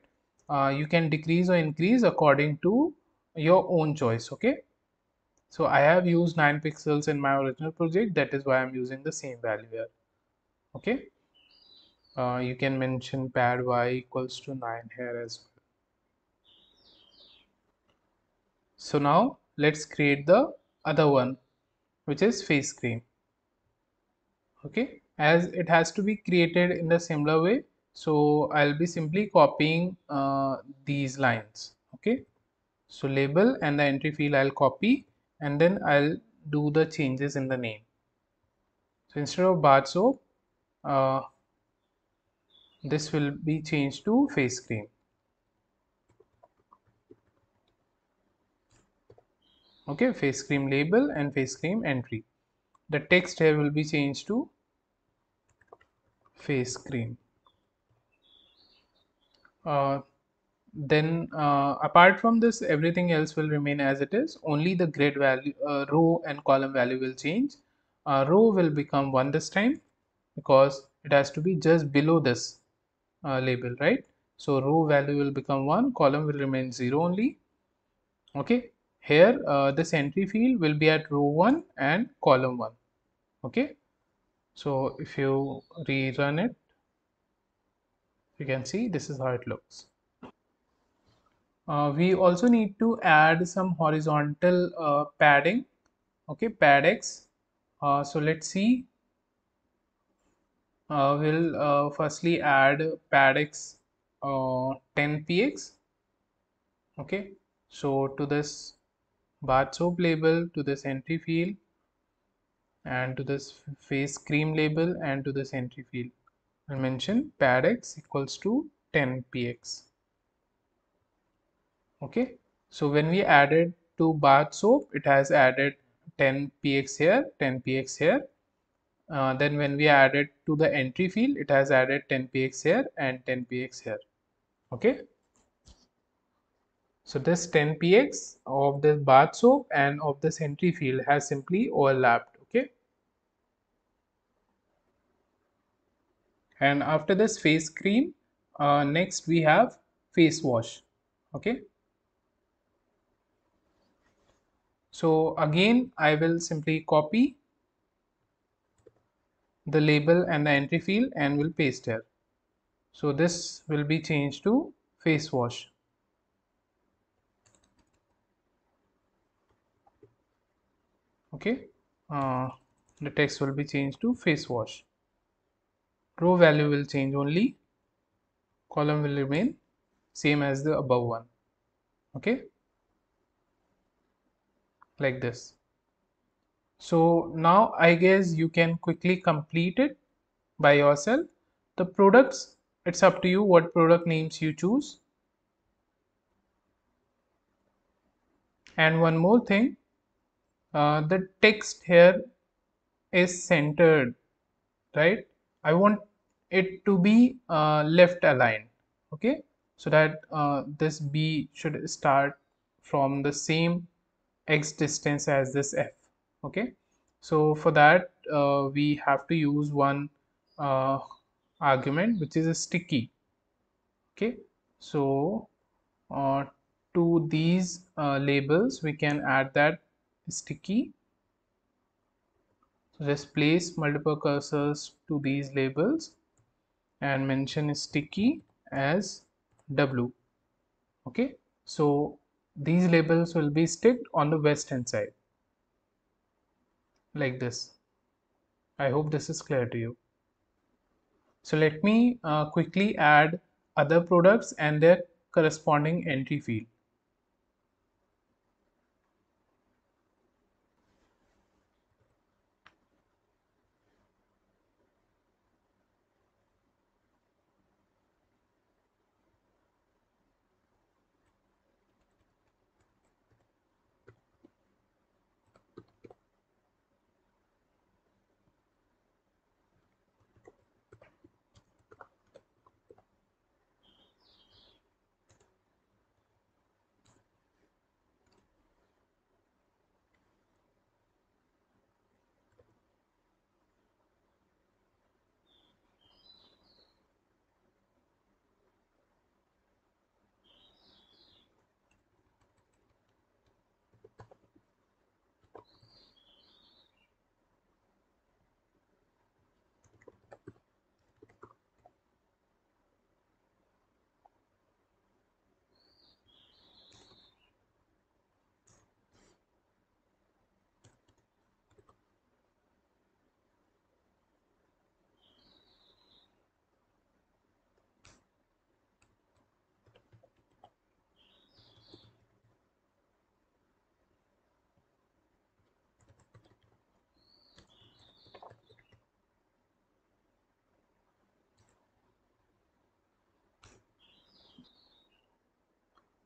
Uh, you can decrease or increase according to your own choice, okay? So I have used 9 pixels in my original project, that is why I'm using the same value here, okay? Uh, you can mention pad y equals to 9 here as well. So now let's create the other one which is face cream okay as it has to be created in the similar way so I'll be simply copying uh, these lines okay? So label and the entry field I'll copy and then I'll do the changes in the name. So instead of bath soap uh, this will be changed to face cream. Okay face cream label and face cream entry. The text here will be changed to face cream then uh, apart from this everything else will remain as it is. Only the grid value uh, row and column value will change. Uh, row will become 1 this time because it has to be just below this uh, label right? So row value will become 1 column will remain 0 only. Okay? Here uh, this entry field will be at row 1 and column 1 okay? So if you rerun it you can see this is how it looks. Uh, we also need to add some horizontal uh, padding. Okay pad x uh, so let's see. Uh, we'll uh, firstly add pad x uh, 10 px. Okay so to this bath soap label to this entry field and to this face cream label and to this entry field. I'll mention pad x equals to 10 px. Okay, so when we added to bath soap, it has added 10 px here, 10 px here. Uh, then when we added to the entry field, it has added 10 px here and 10 px here. Okay. So this 10px of this bath soap and of this entry field has simply overlapped. Okay. And after this face cream, uh, next we have face wash. Okay. So again, I will simply copy the label and the entry field and will paste here. So this will be changed to face wash. okay uh, the text will be changed to face wash row value will change only. Column will remain same as the above one. Okay? Like this. So now i guess you can quickly complete it by yourself. The products it's up to you what product names you choose. And one more thing uh, the text here is centered right I want it to be uh, left aligned okay? So that uh, this B should start from the same x distance as this f okay? So for that uh, we have to use one uh, argument which is a sticky okay? So uh, to these uh, labels we can add that sticky so just place multiple cursors to these labels and mention sticky as w. Okay? So these labels will be sticked on the west hand side. Like this. I hope this is clear to you. So let me uh, quickly add other products and their corresponding entry field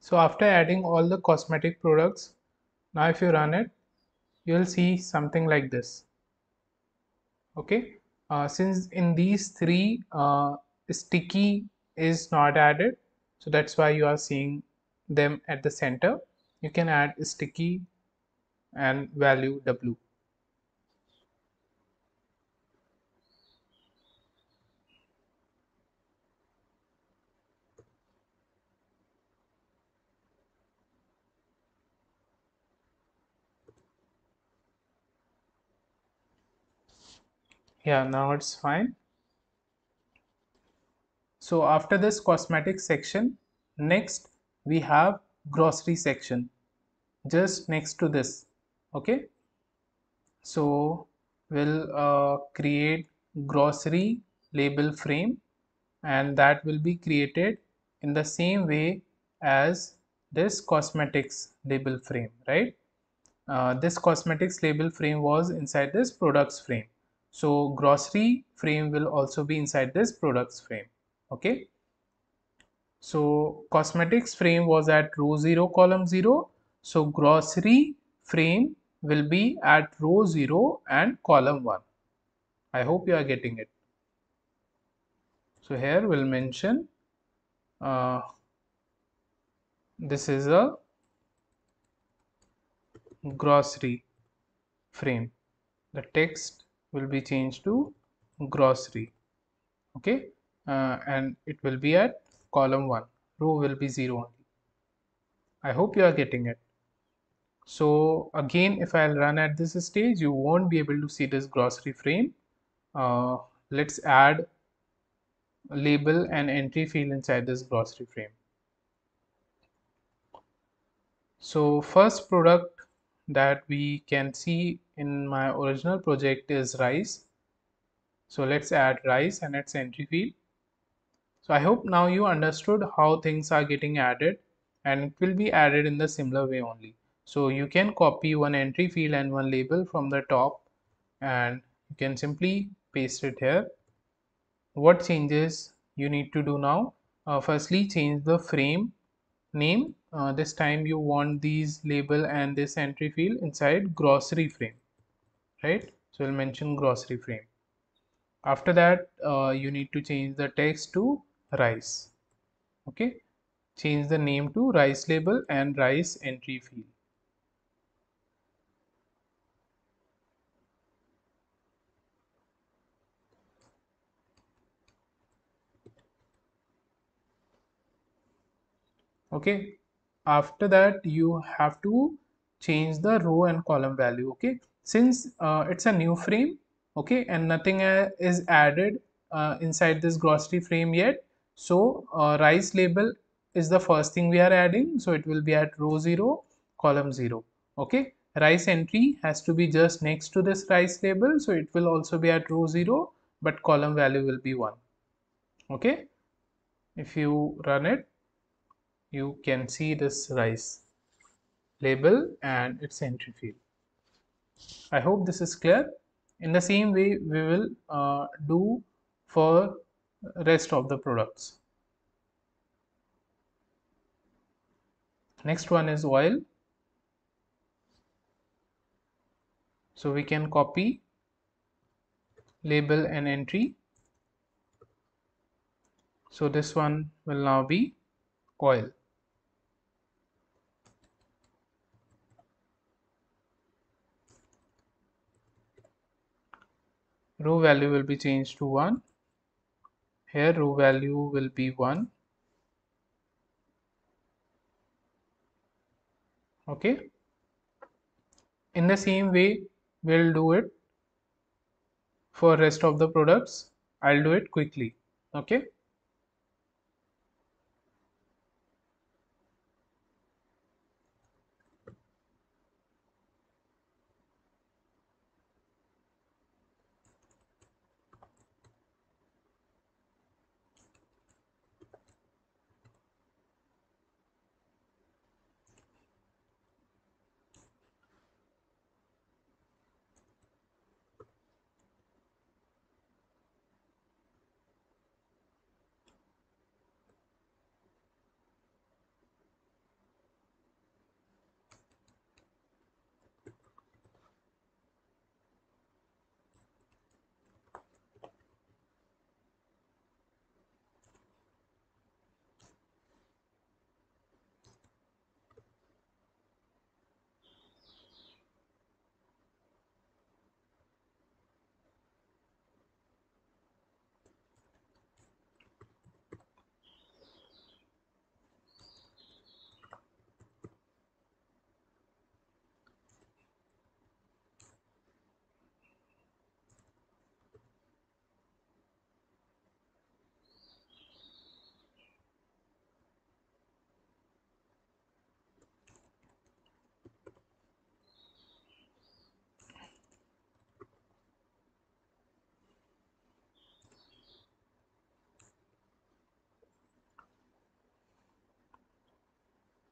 so after adding all the cosmetic products now if you run it you will see something like this. Okay? Uh, since in these three uh, sticky is not added so that's why you are seeing them at the center. You can add sticky and value w yeah now it's fine. So after this cosmetic section next we have grocery section. Just next to this okay? So we'll uh, create grocery label frame and that will be created in the same way as this cosmetics label frame right? Uh, this cosmetics label frame was inside this products frame so grocery frame will also be inside this products frame okay? So cosmetics frame was at row 0 column 0 so grocery frame will be at row 0 and column 1 i hope you are getting it. So here we'll mention uh, this is a grocery frame. The text will be changed to grocery. Okay? Uh, and it will be at column 1 row will be 0 only. I hope you are getting it. So again if i'll run at this stage you won't be able to see this grocery frame. Uh, let's add label and entry field inside this grocery frame. So first product that we can see in my original project is rice. So let's add rice and its entry field. So i hope now you understood how things are getting added and it will be added in the similar way only. So you can copy one entry field and one label from the top and you can simply paste it here. What changes you need to do now? Uh, firstly change the frame name. Uh, this time you want these label and this entry field inside grocery frame right? So we'll mention grocery frame. After that uh, you need to change the text to rice okay? Change the name to rice label and rice entry field. Okay? After that you have to change the row and column value okay since uh, it's a new frame okay and nothing uh, is added uh, inside this grocery frame yet so uh, rice label is the first thing we are adding. So it will be at row 0 column 0 okay. Rice entry has to be just next to this rice label. So it will also be at row 0 but column value will be 1 okay. If you run it you can see this rice label and its entry field. I hope this is clear. In the same way, we will uh, do for rest of the products. Next one is oil. So we can copy label and entry. So this one will now be oil. Row value will be changed to 1 here row value will be 1 okay. In the same way we'll do it for rest of the products. I'll do it quickly. Okay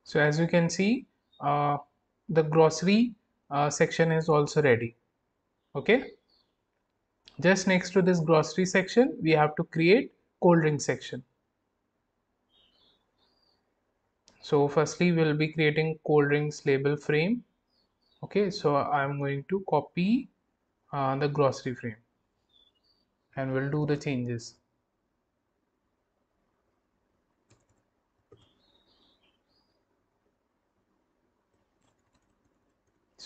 so as you can see uh, the grocery uh, section is also ready. Okay? Just next to this grocery section we have to create cold drink section. So firstly we'll be creating cold drinks label frame. Okay? So i'm going to copy uh, the grocery frame. And we'll do the changes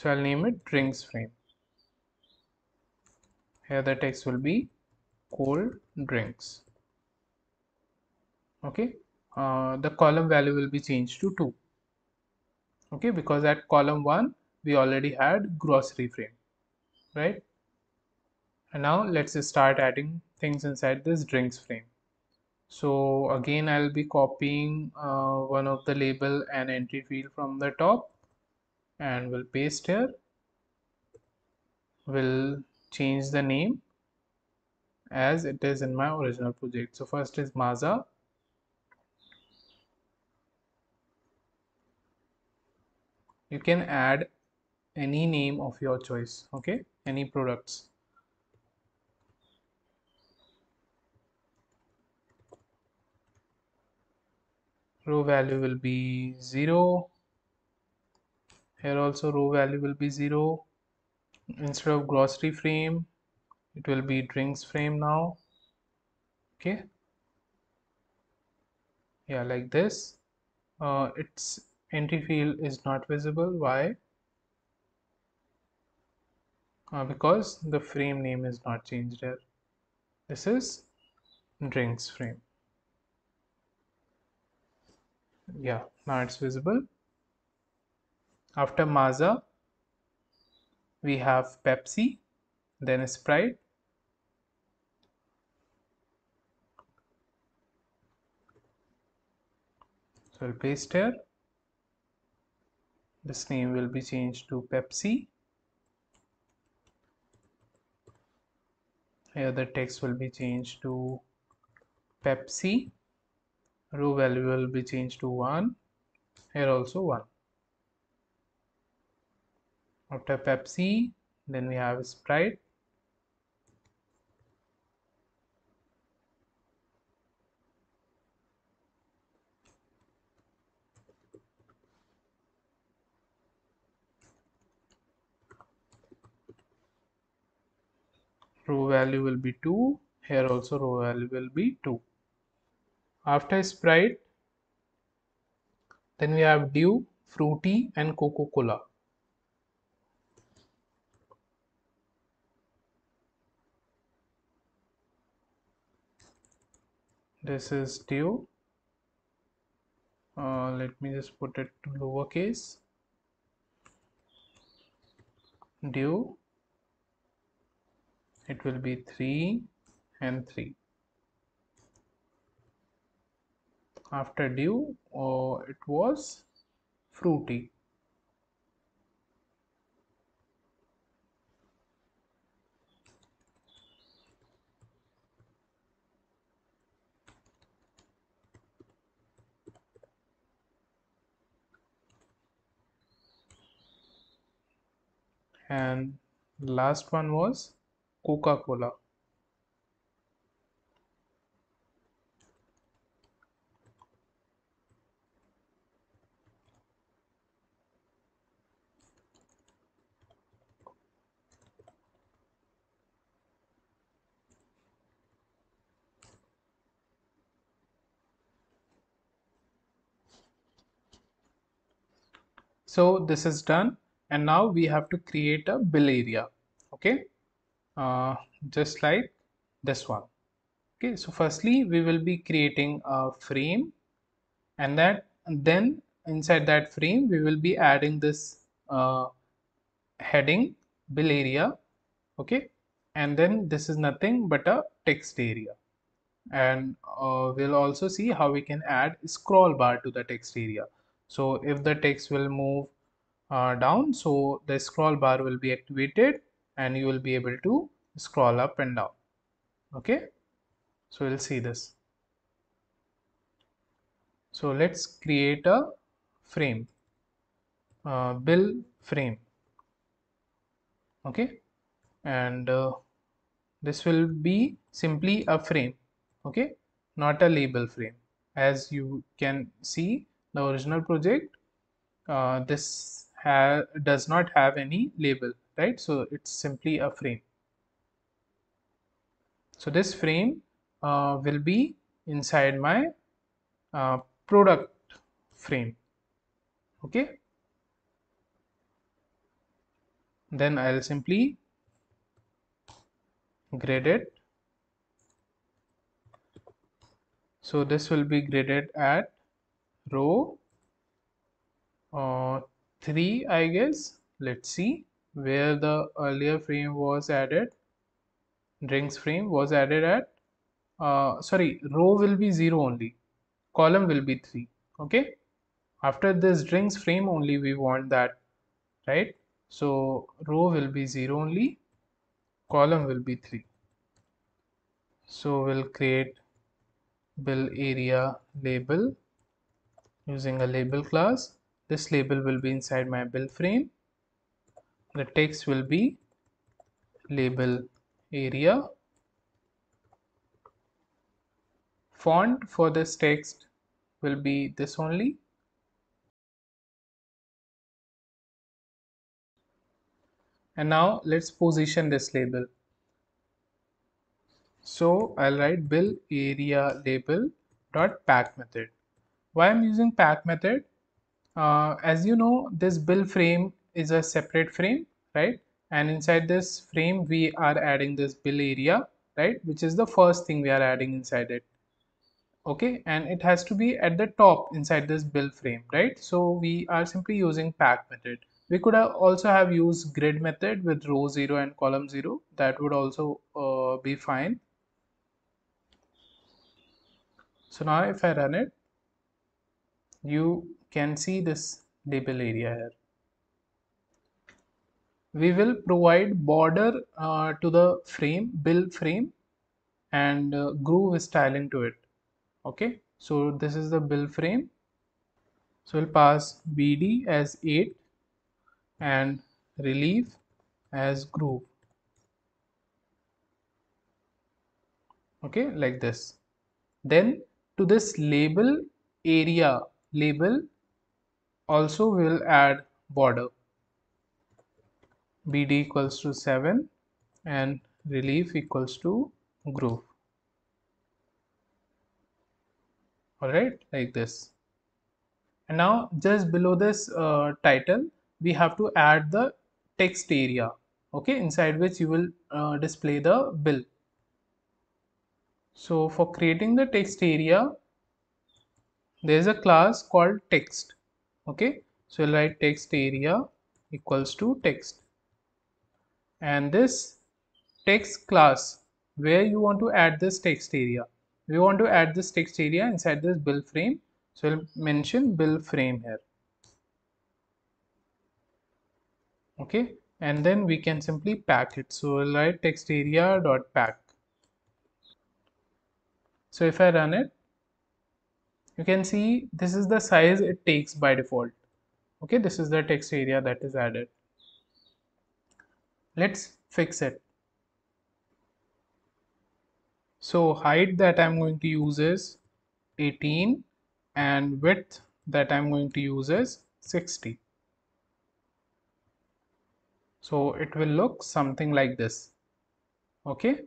so i'll name it drinks frame. Here the text will be cold drinks. Okay? Uh, the column value will be changed to 2 okay? Because at column 1 we already had grocery frame right? And now let's start adding things inside this drinks frame. So again I'll be copying uh, one of the label and entry field from the top and we'll paste here we'll change the name as it is in my original project. So first is Maaza You can add any name of your choice, okay? Any products. Row value will be 0. Here also row value will be 0 instead of grocery frame it will be drinks frame now. Okay. Yeah like this. Uh, its entry field is not visible. Why? Uh, because the frame name is not changed here. This is drinks frame. Yeah now it's visible after Maaza, we have Pepsi, then Sprite, so I'll paste here. This name will be changed to Pepsi. Here the text will be changed to Pepsi. Row value will be changed to 1. Here also 1 after Pepsi then we have Sprite. Row value will be 2 here also row value will be 2 after Sprite then we have Dew, Frooti and Coca-Cola this is dew. Uh, let me just put it to lowercase. Dew. It will be 3 and 3 after dew uh, it was Frooti and last one was Coca-Cola. So this is done and now we have to create a bill area. Okay? Uh, just like this one. Okay so firstly we will be creating a frame. And that and then inside that frame we will be adding this uh, heading bill area. Okay? And then this is nothing but a text area. And uh, we'll also see how we can add scroll bar to the text area. So if the text will move uh, down. So the scroll bar will be activated and you will be able to scroll up and down. Okay? So we'll see this. So let's create a frame uh, bill frame. Okay? And uh, this will be simply a frame. Okay? Not a label frame. As you can see the original project uh, this does not have any label right? So it's simply a frame. So this frame uh, will be inside my uh, product frame. Okay? Then I'll simply grade it. So this will be graded at row uh, 3 I guess. Let's see where the earlier frame was added. Drinks frame was added at uh, sorry row will be 0 only. Column will be 3 okay? After this drinks frame only we want that right? So row will be 0 only column will be 3 so we'll create bill area label using a label class this label will be inside my bill frame. The text will be label area. Font for this text will be this only. And now let's position this label. So I'll write bill area label dot pack method. Why I'm using pack method uh, as you know this bill frame is a separate frame right? And inside this frame we are adding this bill area right? Which is the first thing we are adding inside it. Okay? And it has to be at the top inside this bill frame right? So we are simply using pack method. We could have also have used grid method with row 0 and column 0 that would also uh, be fine. So now if I run it you can see this label area here. We will provide border uh, to the frame bill frame and uh, groove styling to it. Okay? So this is the bill frame. So we'll pass bd as 8 and relief as groove. Okay? Like this. Then to this label area label also will add border. Bd equals to 7 and relief equals to groove. All right like this. And now just below this uh, title we have to add the text area. Okay inside which you will uh, display the bill. So for creating the text area there is a class called text okay so we'll write text area equals to text. And this text class where you want to add this text area. We want to add this text area inside this bill frame. So we'll mention bill frame here. Okay and then we can simply pack it. So we'll write text area dot pack. So if I run it you can see this is the size it takes by default okay this is the text area that is added let's fix it so height that I'm going to use is 18 and width that I'm going to use is 60. So it will look something like this. Okay.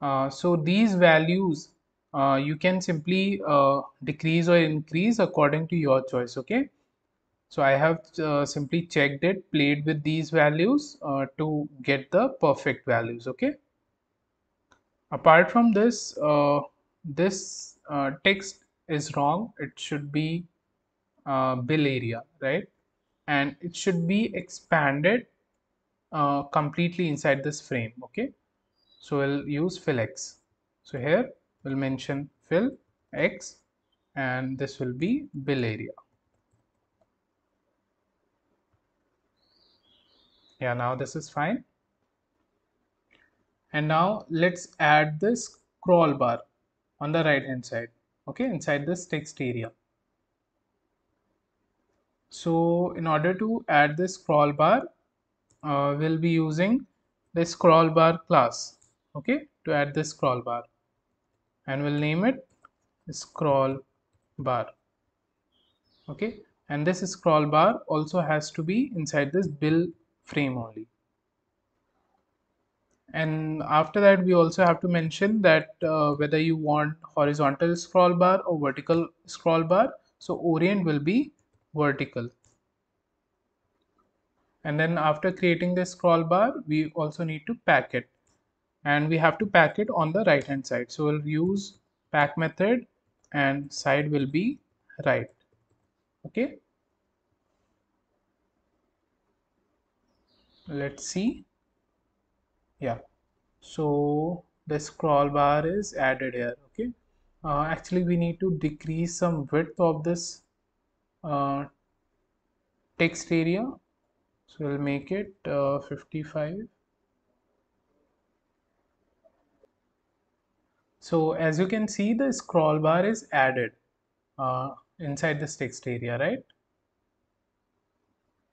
Uh, so these values uh, you can simply uh, decrease or increase according to your choice. Okay. So I have uh, simply checked it, played with these values uh, to get the perfect values. Okay apart from this uh, this text is wrong it should be bill area right and it should be expanded completely inside this frame okay so we'll use fill x so here we'll mention fill x and this will be bill area. Yeah now this is fine. And now let's add this scroll bar on the right hand side okay inside this text area. So in order to add this scroll bar uh, we'll be using the scroll bar class okay to add this scroll bar and we'll name it scroll bar. Okay? And this scroll bar also has to be inside this bill frame only. And after that we also have to mention that uh, whether you want horizontal scroll bar or vertical scroll bar so orient will be vertical. And then after creating the scroll bar we also need to pack it and we have to pack it on the right hand side. So we'll use pack method and side will be right. Okay. Let's see. Yeah. So the scroll bar is added here. Okay. Uh, actually we need to decrease some width of this uh, text area. So we'll make it uh, 55 so as you can see the scroll bar is added uh, inside this text area right?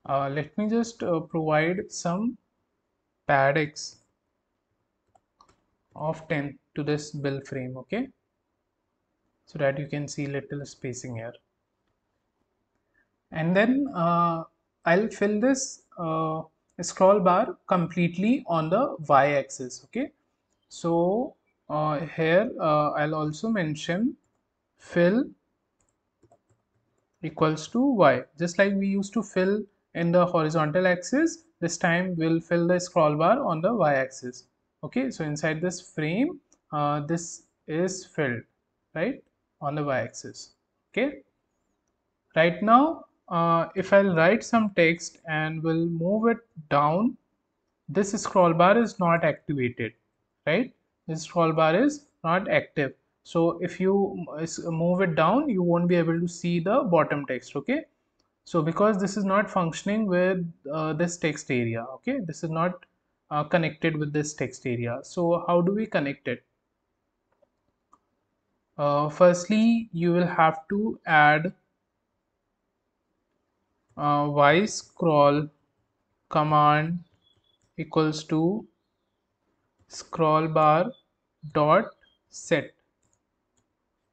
Uh, let me just uh, provide some paddings of 10 to this bill frame okay? So that you can see little spacing here. And then uh, I'll fill this uh, scroll bar completely on the y-axis okay? So uh, here uh, I'll also mention fill equals to y. Just like we used to fill in the horizontal axis this time we'll fill the scroll bar on the y-axis okay so inside this frame uh, this is filled right on the y-axis okay. Right now uh, if I'll write some text and will move it down this scroll bar is not activated right this scroll bar is not active. So if you move it down you won't be able to see the bottom text okay? So because this is not functioning with uh, this text area okay? This is not uh, connected with this text area. So how do we connect it? Uh, firstly you will have to add uh, y scroll command equals to scroll bar dot set.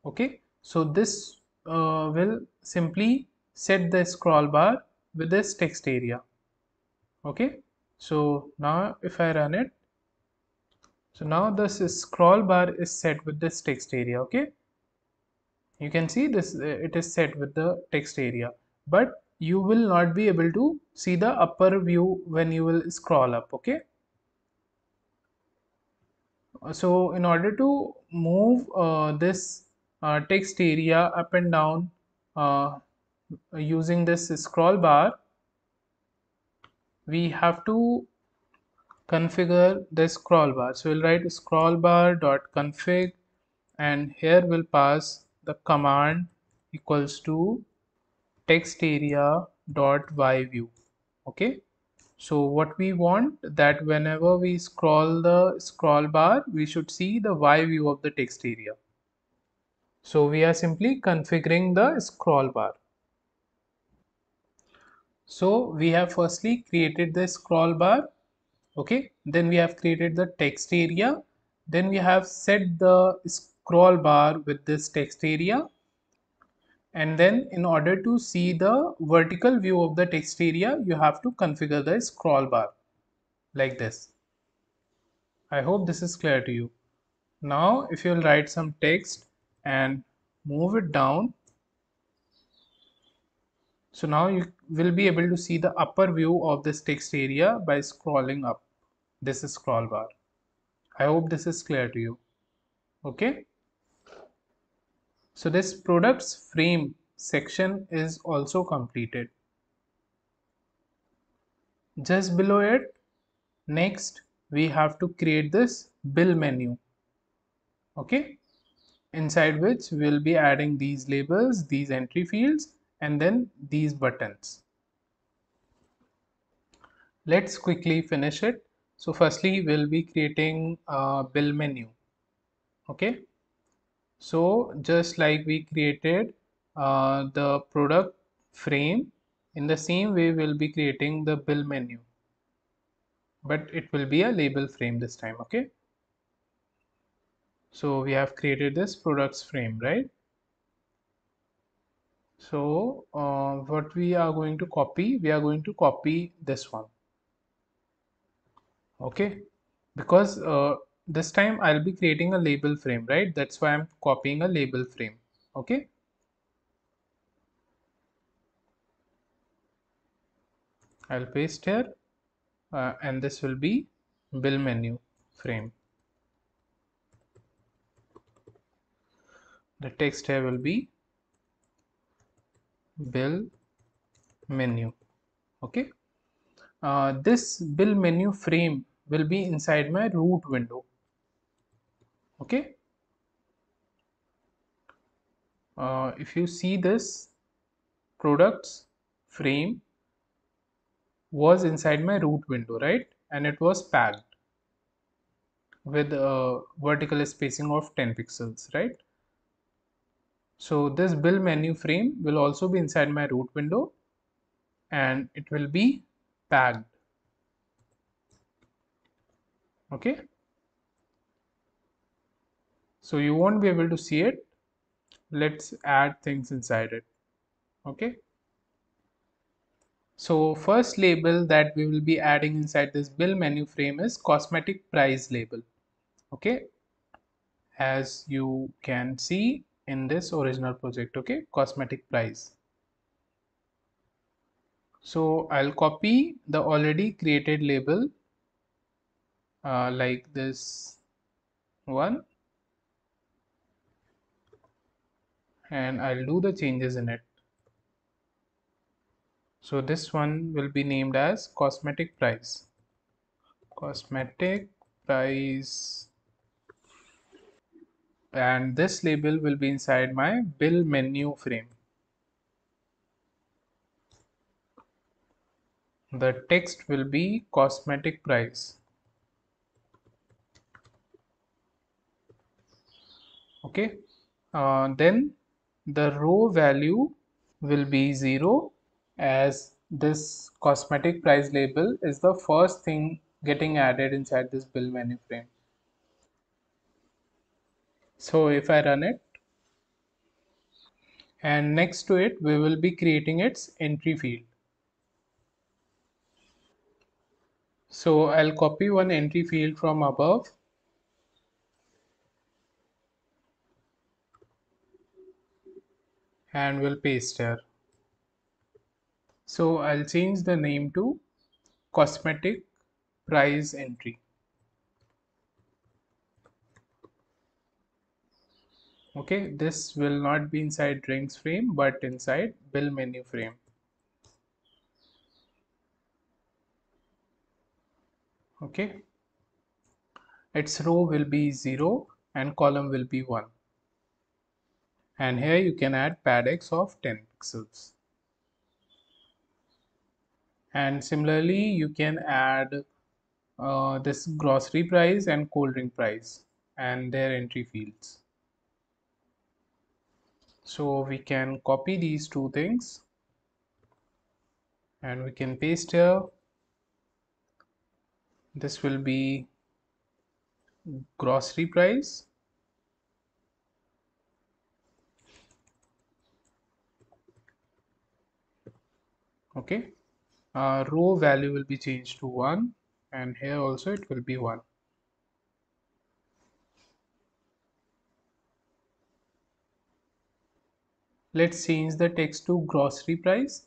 Okay? So this uh, will simply set the scroll bar with this text area. Okay? So now if I run it so now this scroll bar is set with this text area. Okay? You can see this it is set with the text area. But you will not be able to see the upper view when you will scroll up. Okay so in order to move uh, this uh, text area up and down uh, using this scroll bar we have to configure the scroll bar. So we'll write scroll bar dot config and here we'll pass the command equals to text area dot y view okay so what we want that whenever we scroll the scroll bar we should see the y view of the text area. So we are simply configuring the scroll bar. So we have firstly created the scroll bar okay? Then we have created the text area. Then we have set the scroll bar with this text area and then in order to see the vertical view of the text area you have to configure the scroll bar like this. I hope this is clear to you. Now if you'll write some text and move it down. So now you will be able to see the upper view of this text area by scrolling up this is scroll bar. I hope this is clear to you. Okay so this products frame section is also completed. Just below it, next we have to create this bill menu. Okay, inside which we'll be adding these labels, these entry fields, and then these buttons. Let's quickly finish it. So firstly, we'll be creating a bill menu. Okay, so just like we created uh, the product frame in the same way we'll be creating the bill menu. But it will be a label frame this time okay? So we have created this products frame right? So uh, what we are going to copy we are going to copy this one. Okay? Because uh, this time I'll be creating a label frame right? That's why I'm copying a label frame okay? I'll paste here uh, and this will be bill menu frame. The text here will be bill menu okay? Uh, this bill menu frame will be inside my root window okay? Uh, if you see this products frame was inside my root window right? And it was packed with a vertical spacing of 10 pixels right? So this bill menu frame will also be inside my root window and it will be packed. Okay so you won't be able to see it let's add things inside it okay so first label that we will be adding inside this bill menu frame is cosmetic price label. Okay. As you can see in this original project. Okay. Cosmetic price. So I'll copy the already created label uh, like this one and I'll do the changes in it. So this one will be named as cosmetic price. Cosmetic price and this label will be inside my bill menu frame. The text will be cosmetic price. Okay, uh, then the row value will be 0 as this cosmetic price label is the first thing getting added inside this bill menu frame. So if I run it and next to it we will be creating its entry field. So I'll copy one entry field from above and we'll paste here. So I'll change the name to cosmetic price entry. Okay, this will not be inside drinks frame but inside bill menu frame. Okay, its row will be 0 and column will be 1 and here you can add padx of 10 pixels. And similarly you can add uh, this grocery price and cold drink price and their entry fields. So we can copy these two things. And we can paste here. This will be grocery price okay. Uh, row value will be changed to 1 and here also it will be 1 let's change the text to grocery price.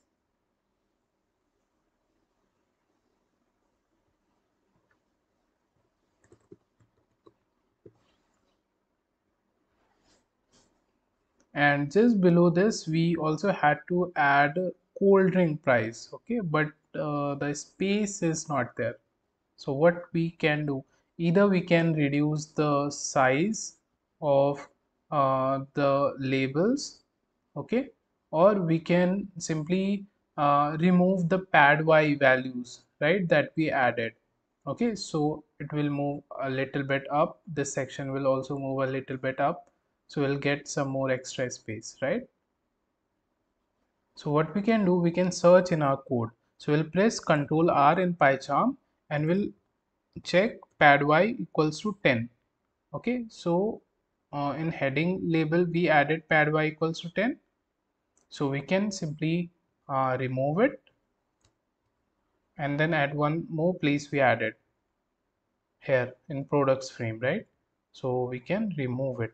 And just below this we also had to add cold drink price okay? But uh, the space is not there. So what we can do either we can reduce the size of uh, the labels okay? Or we can simply uh, remove the pad y values right that we added okay? So it will move a little bit up. This section will also move a little bit up. So we'll get some more extra space right So what we can do, we can search in our code. So we'll press Ctrl R in PyCharm and we'll check pad y equals to 10. Okay, so uh, in heading label we added pad y equals to 10. So we can simply uh, remove it and then add one more place we added here in products frame, right? So we can remove it.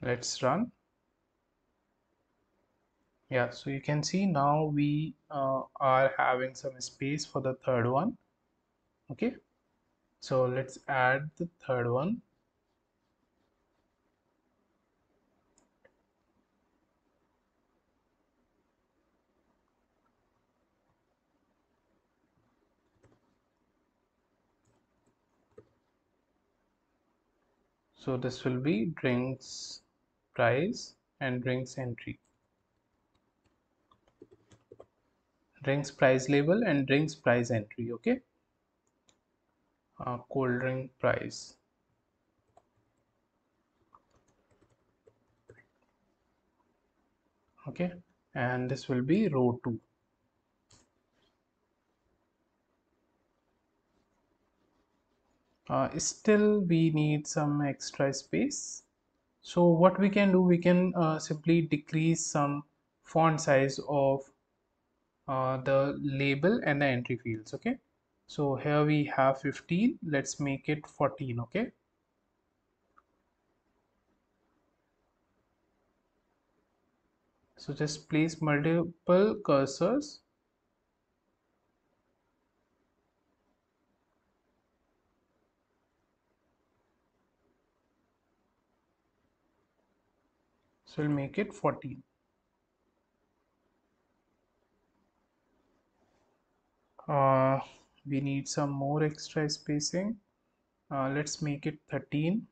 Let's run yeah so you can see now we uh, are having some space for the third one. Okay. So let's add the third one. So this will be drinks price and drinks entry drinks price label and drinks price entry okay? Uh, cold drink price. Okay and this will be row 2 uh, still we need some extra space. So what we can do we can uh, simply decrease some font size of uh, the label and the entry fields okay? So here we have 15 let's make it 14 okay? So just place multiple cursors. So we'll make it 14 uh, we need some more extra spacing. Uh, let's make it 13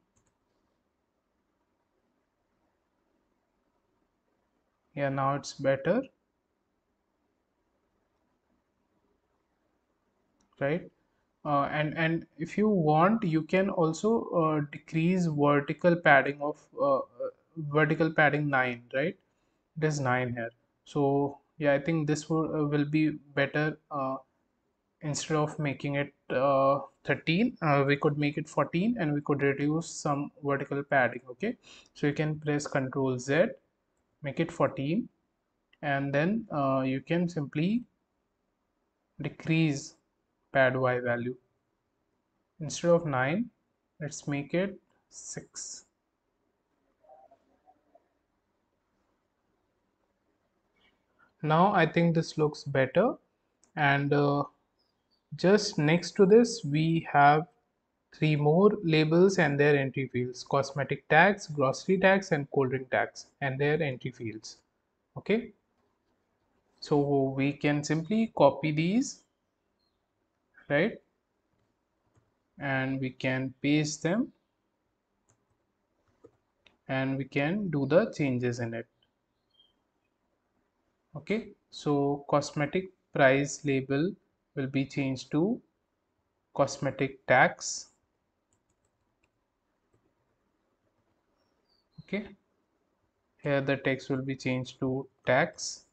yeah now it's better. Right? Uh, and and if you want you can also uh, decrease vertical padding of uh, uh vertical padding 9 right? It is 9 here. So yeah i think this will, uh, will be better uh, instead of making it uh, 13 uh, we could make it 14 and we could reduce some vertical padding okay? So you can press ctrl z make it 14 and then uh, you can simply decrease pad y value. Instead of 9 let's make it 6 now I think this looks better and uh, just next to this, we have three more labels and their entry fields cosmetic tags, grocery tags, and cold drink tags and their entry fields. Okay, so we can simply copy these, right? And we can paste them and we can do the changes in it. Okay, so cosmetic price label will be changed to cosmetic tax. Okay. Here the text will be changed to tax.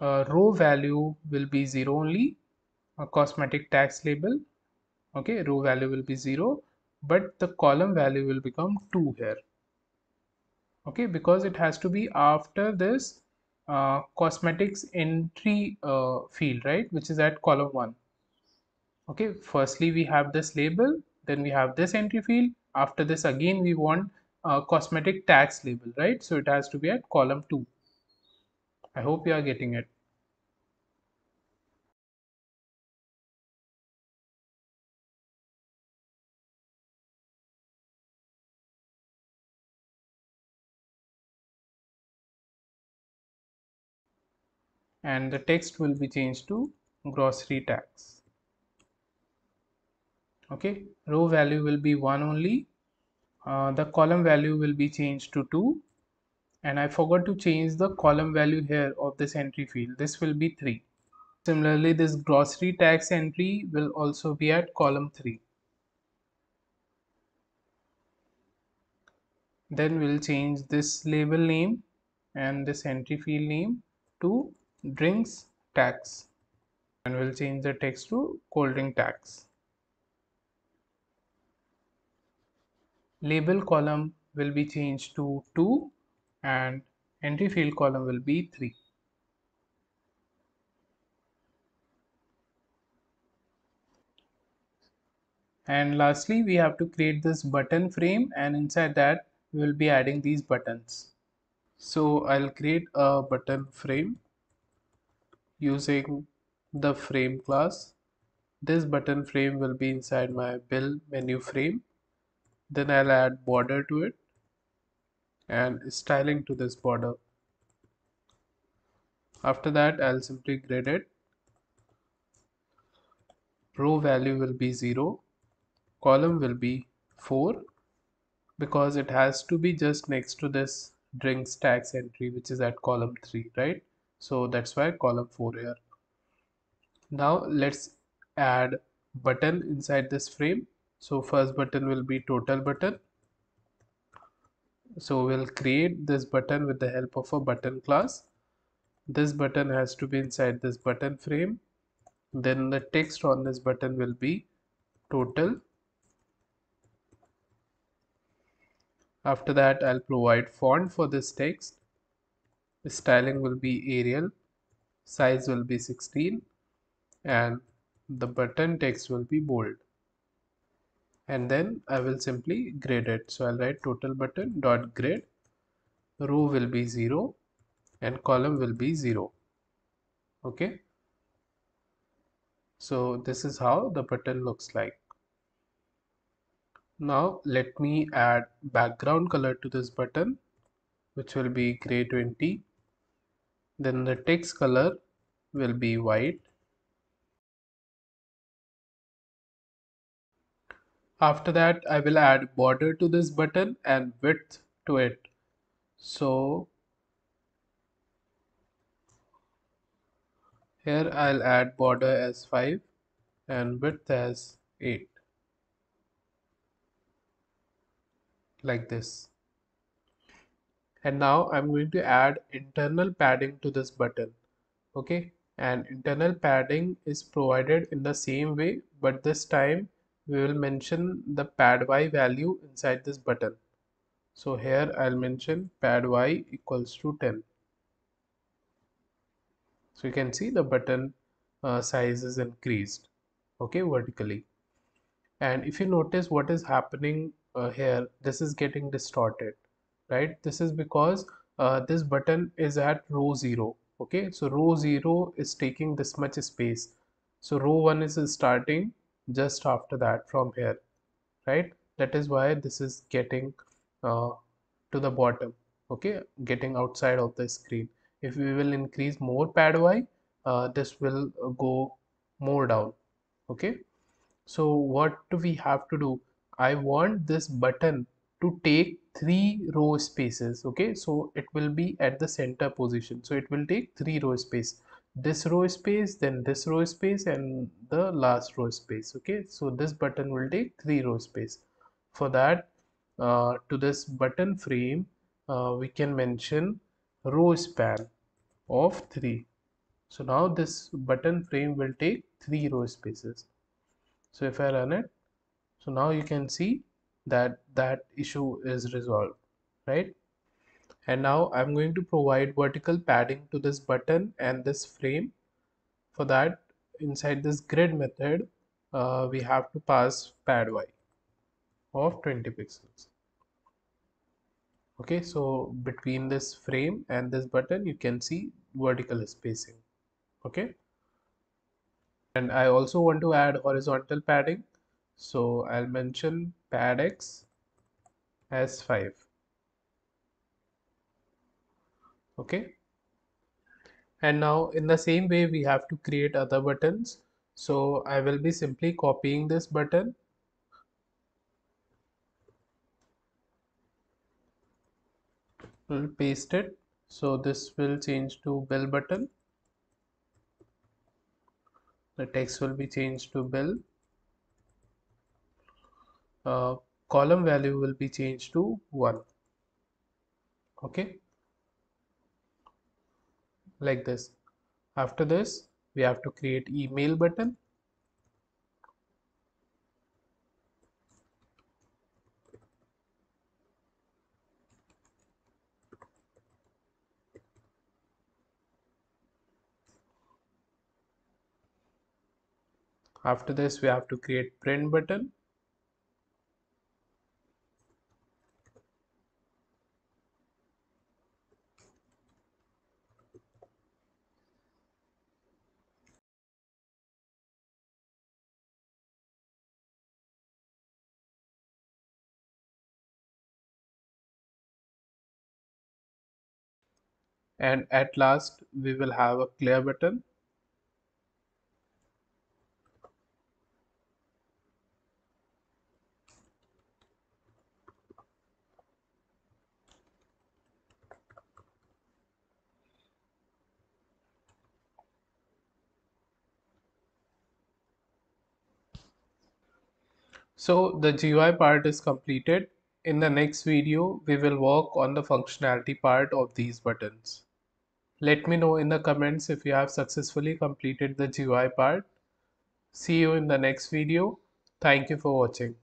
Uh, row value will be 0 only. A cosmetic tax label. Okay row value will be 0 but the column value will become 2 here. Okay because it has to be after this uh, cosmetics entry uh, field right? Which is at column 1 okay firstly we have this label then we have this entry field. After this again we want a cosmetic tax label right? So it has to be at column 2 i hope you are getting it and the text will be changed to grocery tax. Okay row value will be 1 only. Uh, the column value will be changed to 2 and I forgot to change the column value here of this entry field. This will be 3 similarly this grocery tax entry will also be at column 3 then we'll change this label name and this entry field name to drinks tax. And we'll change the text to cold drink tax. Label column will be changed to 2 and entry field column will be 3 and lastly we have to create this button frame and inside that we will be adding these buttons. So I'll create a button frame using the frame class this button frame will be inside my bill menu frame. Then I'll add border to it and styling to this border. After that I'll simply grid it. Row value will be 0 column will be 4 because it has to be just next to this drinks tax entry which is at column 3 right so that's why column 4 here. Now let's add button inside this frame. So first button will be total button. So we'll create this button with the help of a button class. This button has to be inside this button frame. Then the text on this button will be total. After that I'll provide font for this text styling will be Arial size will be 16 and the button text will be bold. And then I will simply grid it. So I'll write total button dot grid row will be 0 and column will be 0 okay? So this is how the button looks like. Now let me add background color to this button which will be gray 20 then the text color will be white. After that I will add border to this button and width to it. So here I'll add border as 5 and width as 8 like this and now I'm going to add internal padding to this button. Okay? And internal padding is provided in the same way but this time we will mention the pad y value inside this button. So here I'll mention pad y equals to 10 so you can see the button uh, size is increased. Okay vertically. And if you notice what is happening uh, here this is getting distorted right? This is because uh, this button is at row 0 okay? So row 0 is taking this much space. So row 1 is starting just after that from here right? That is why this is getting uh, to the bottom okay? Getting outside of the screen. If we will increase more pad y uh, this will go more down okay? So what do we have to do? I want this button to take three row spaces okay? So it will be at the center position. So it will take three row space. This row space then this row space and the last row space okay? So this button will take three row space. For that uh, to this button frame uh, we can mention rowspan of 3 so now this button frame will take three row spaces. So if I run it so now you can see that that issue is resolved right? And now I'm going to provide vertical padding to this button and this frame. For that inside this grid method uh, we have to pass pady of 20 pixels. Okay so between this frame and this button you can see vertical spacing. Okay? And I also want to add horizontal padding. So I'll mention padx as 5 okay. And now in the same way we have to create other buttons. So I will be simply copying this button. Will paste it. So this will change to bill button. The text will be changed to bill uh, column value will be changed to 1 okay? Like this. After this we have to create email button. After this we have to create print button and at last we will have a clear button So the GUI part is completed. In the next video, we will work on the functionality part of these buttons. Let me know in the comments if you have successfully completed the GUI part. See you in the next video. Thank you for watching.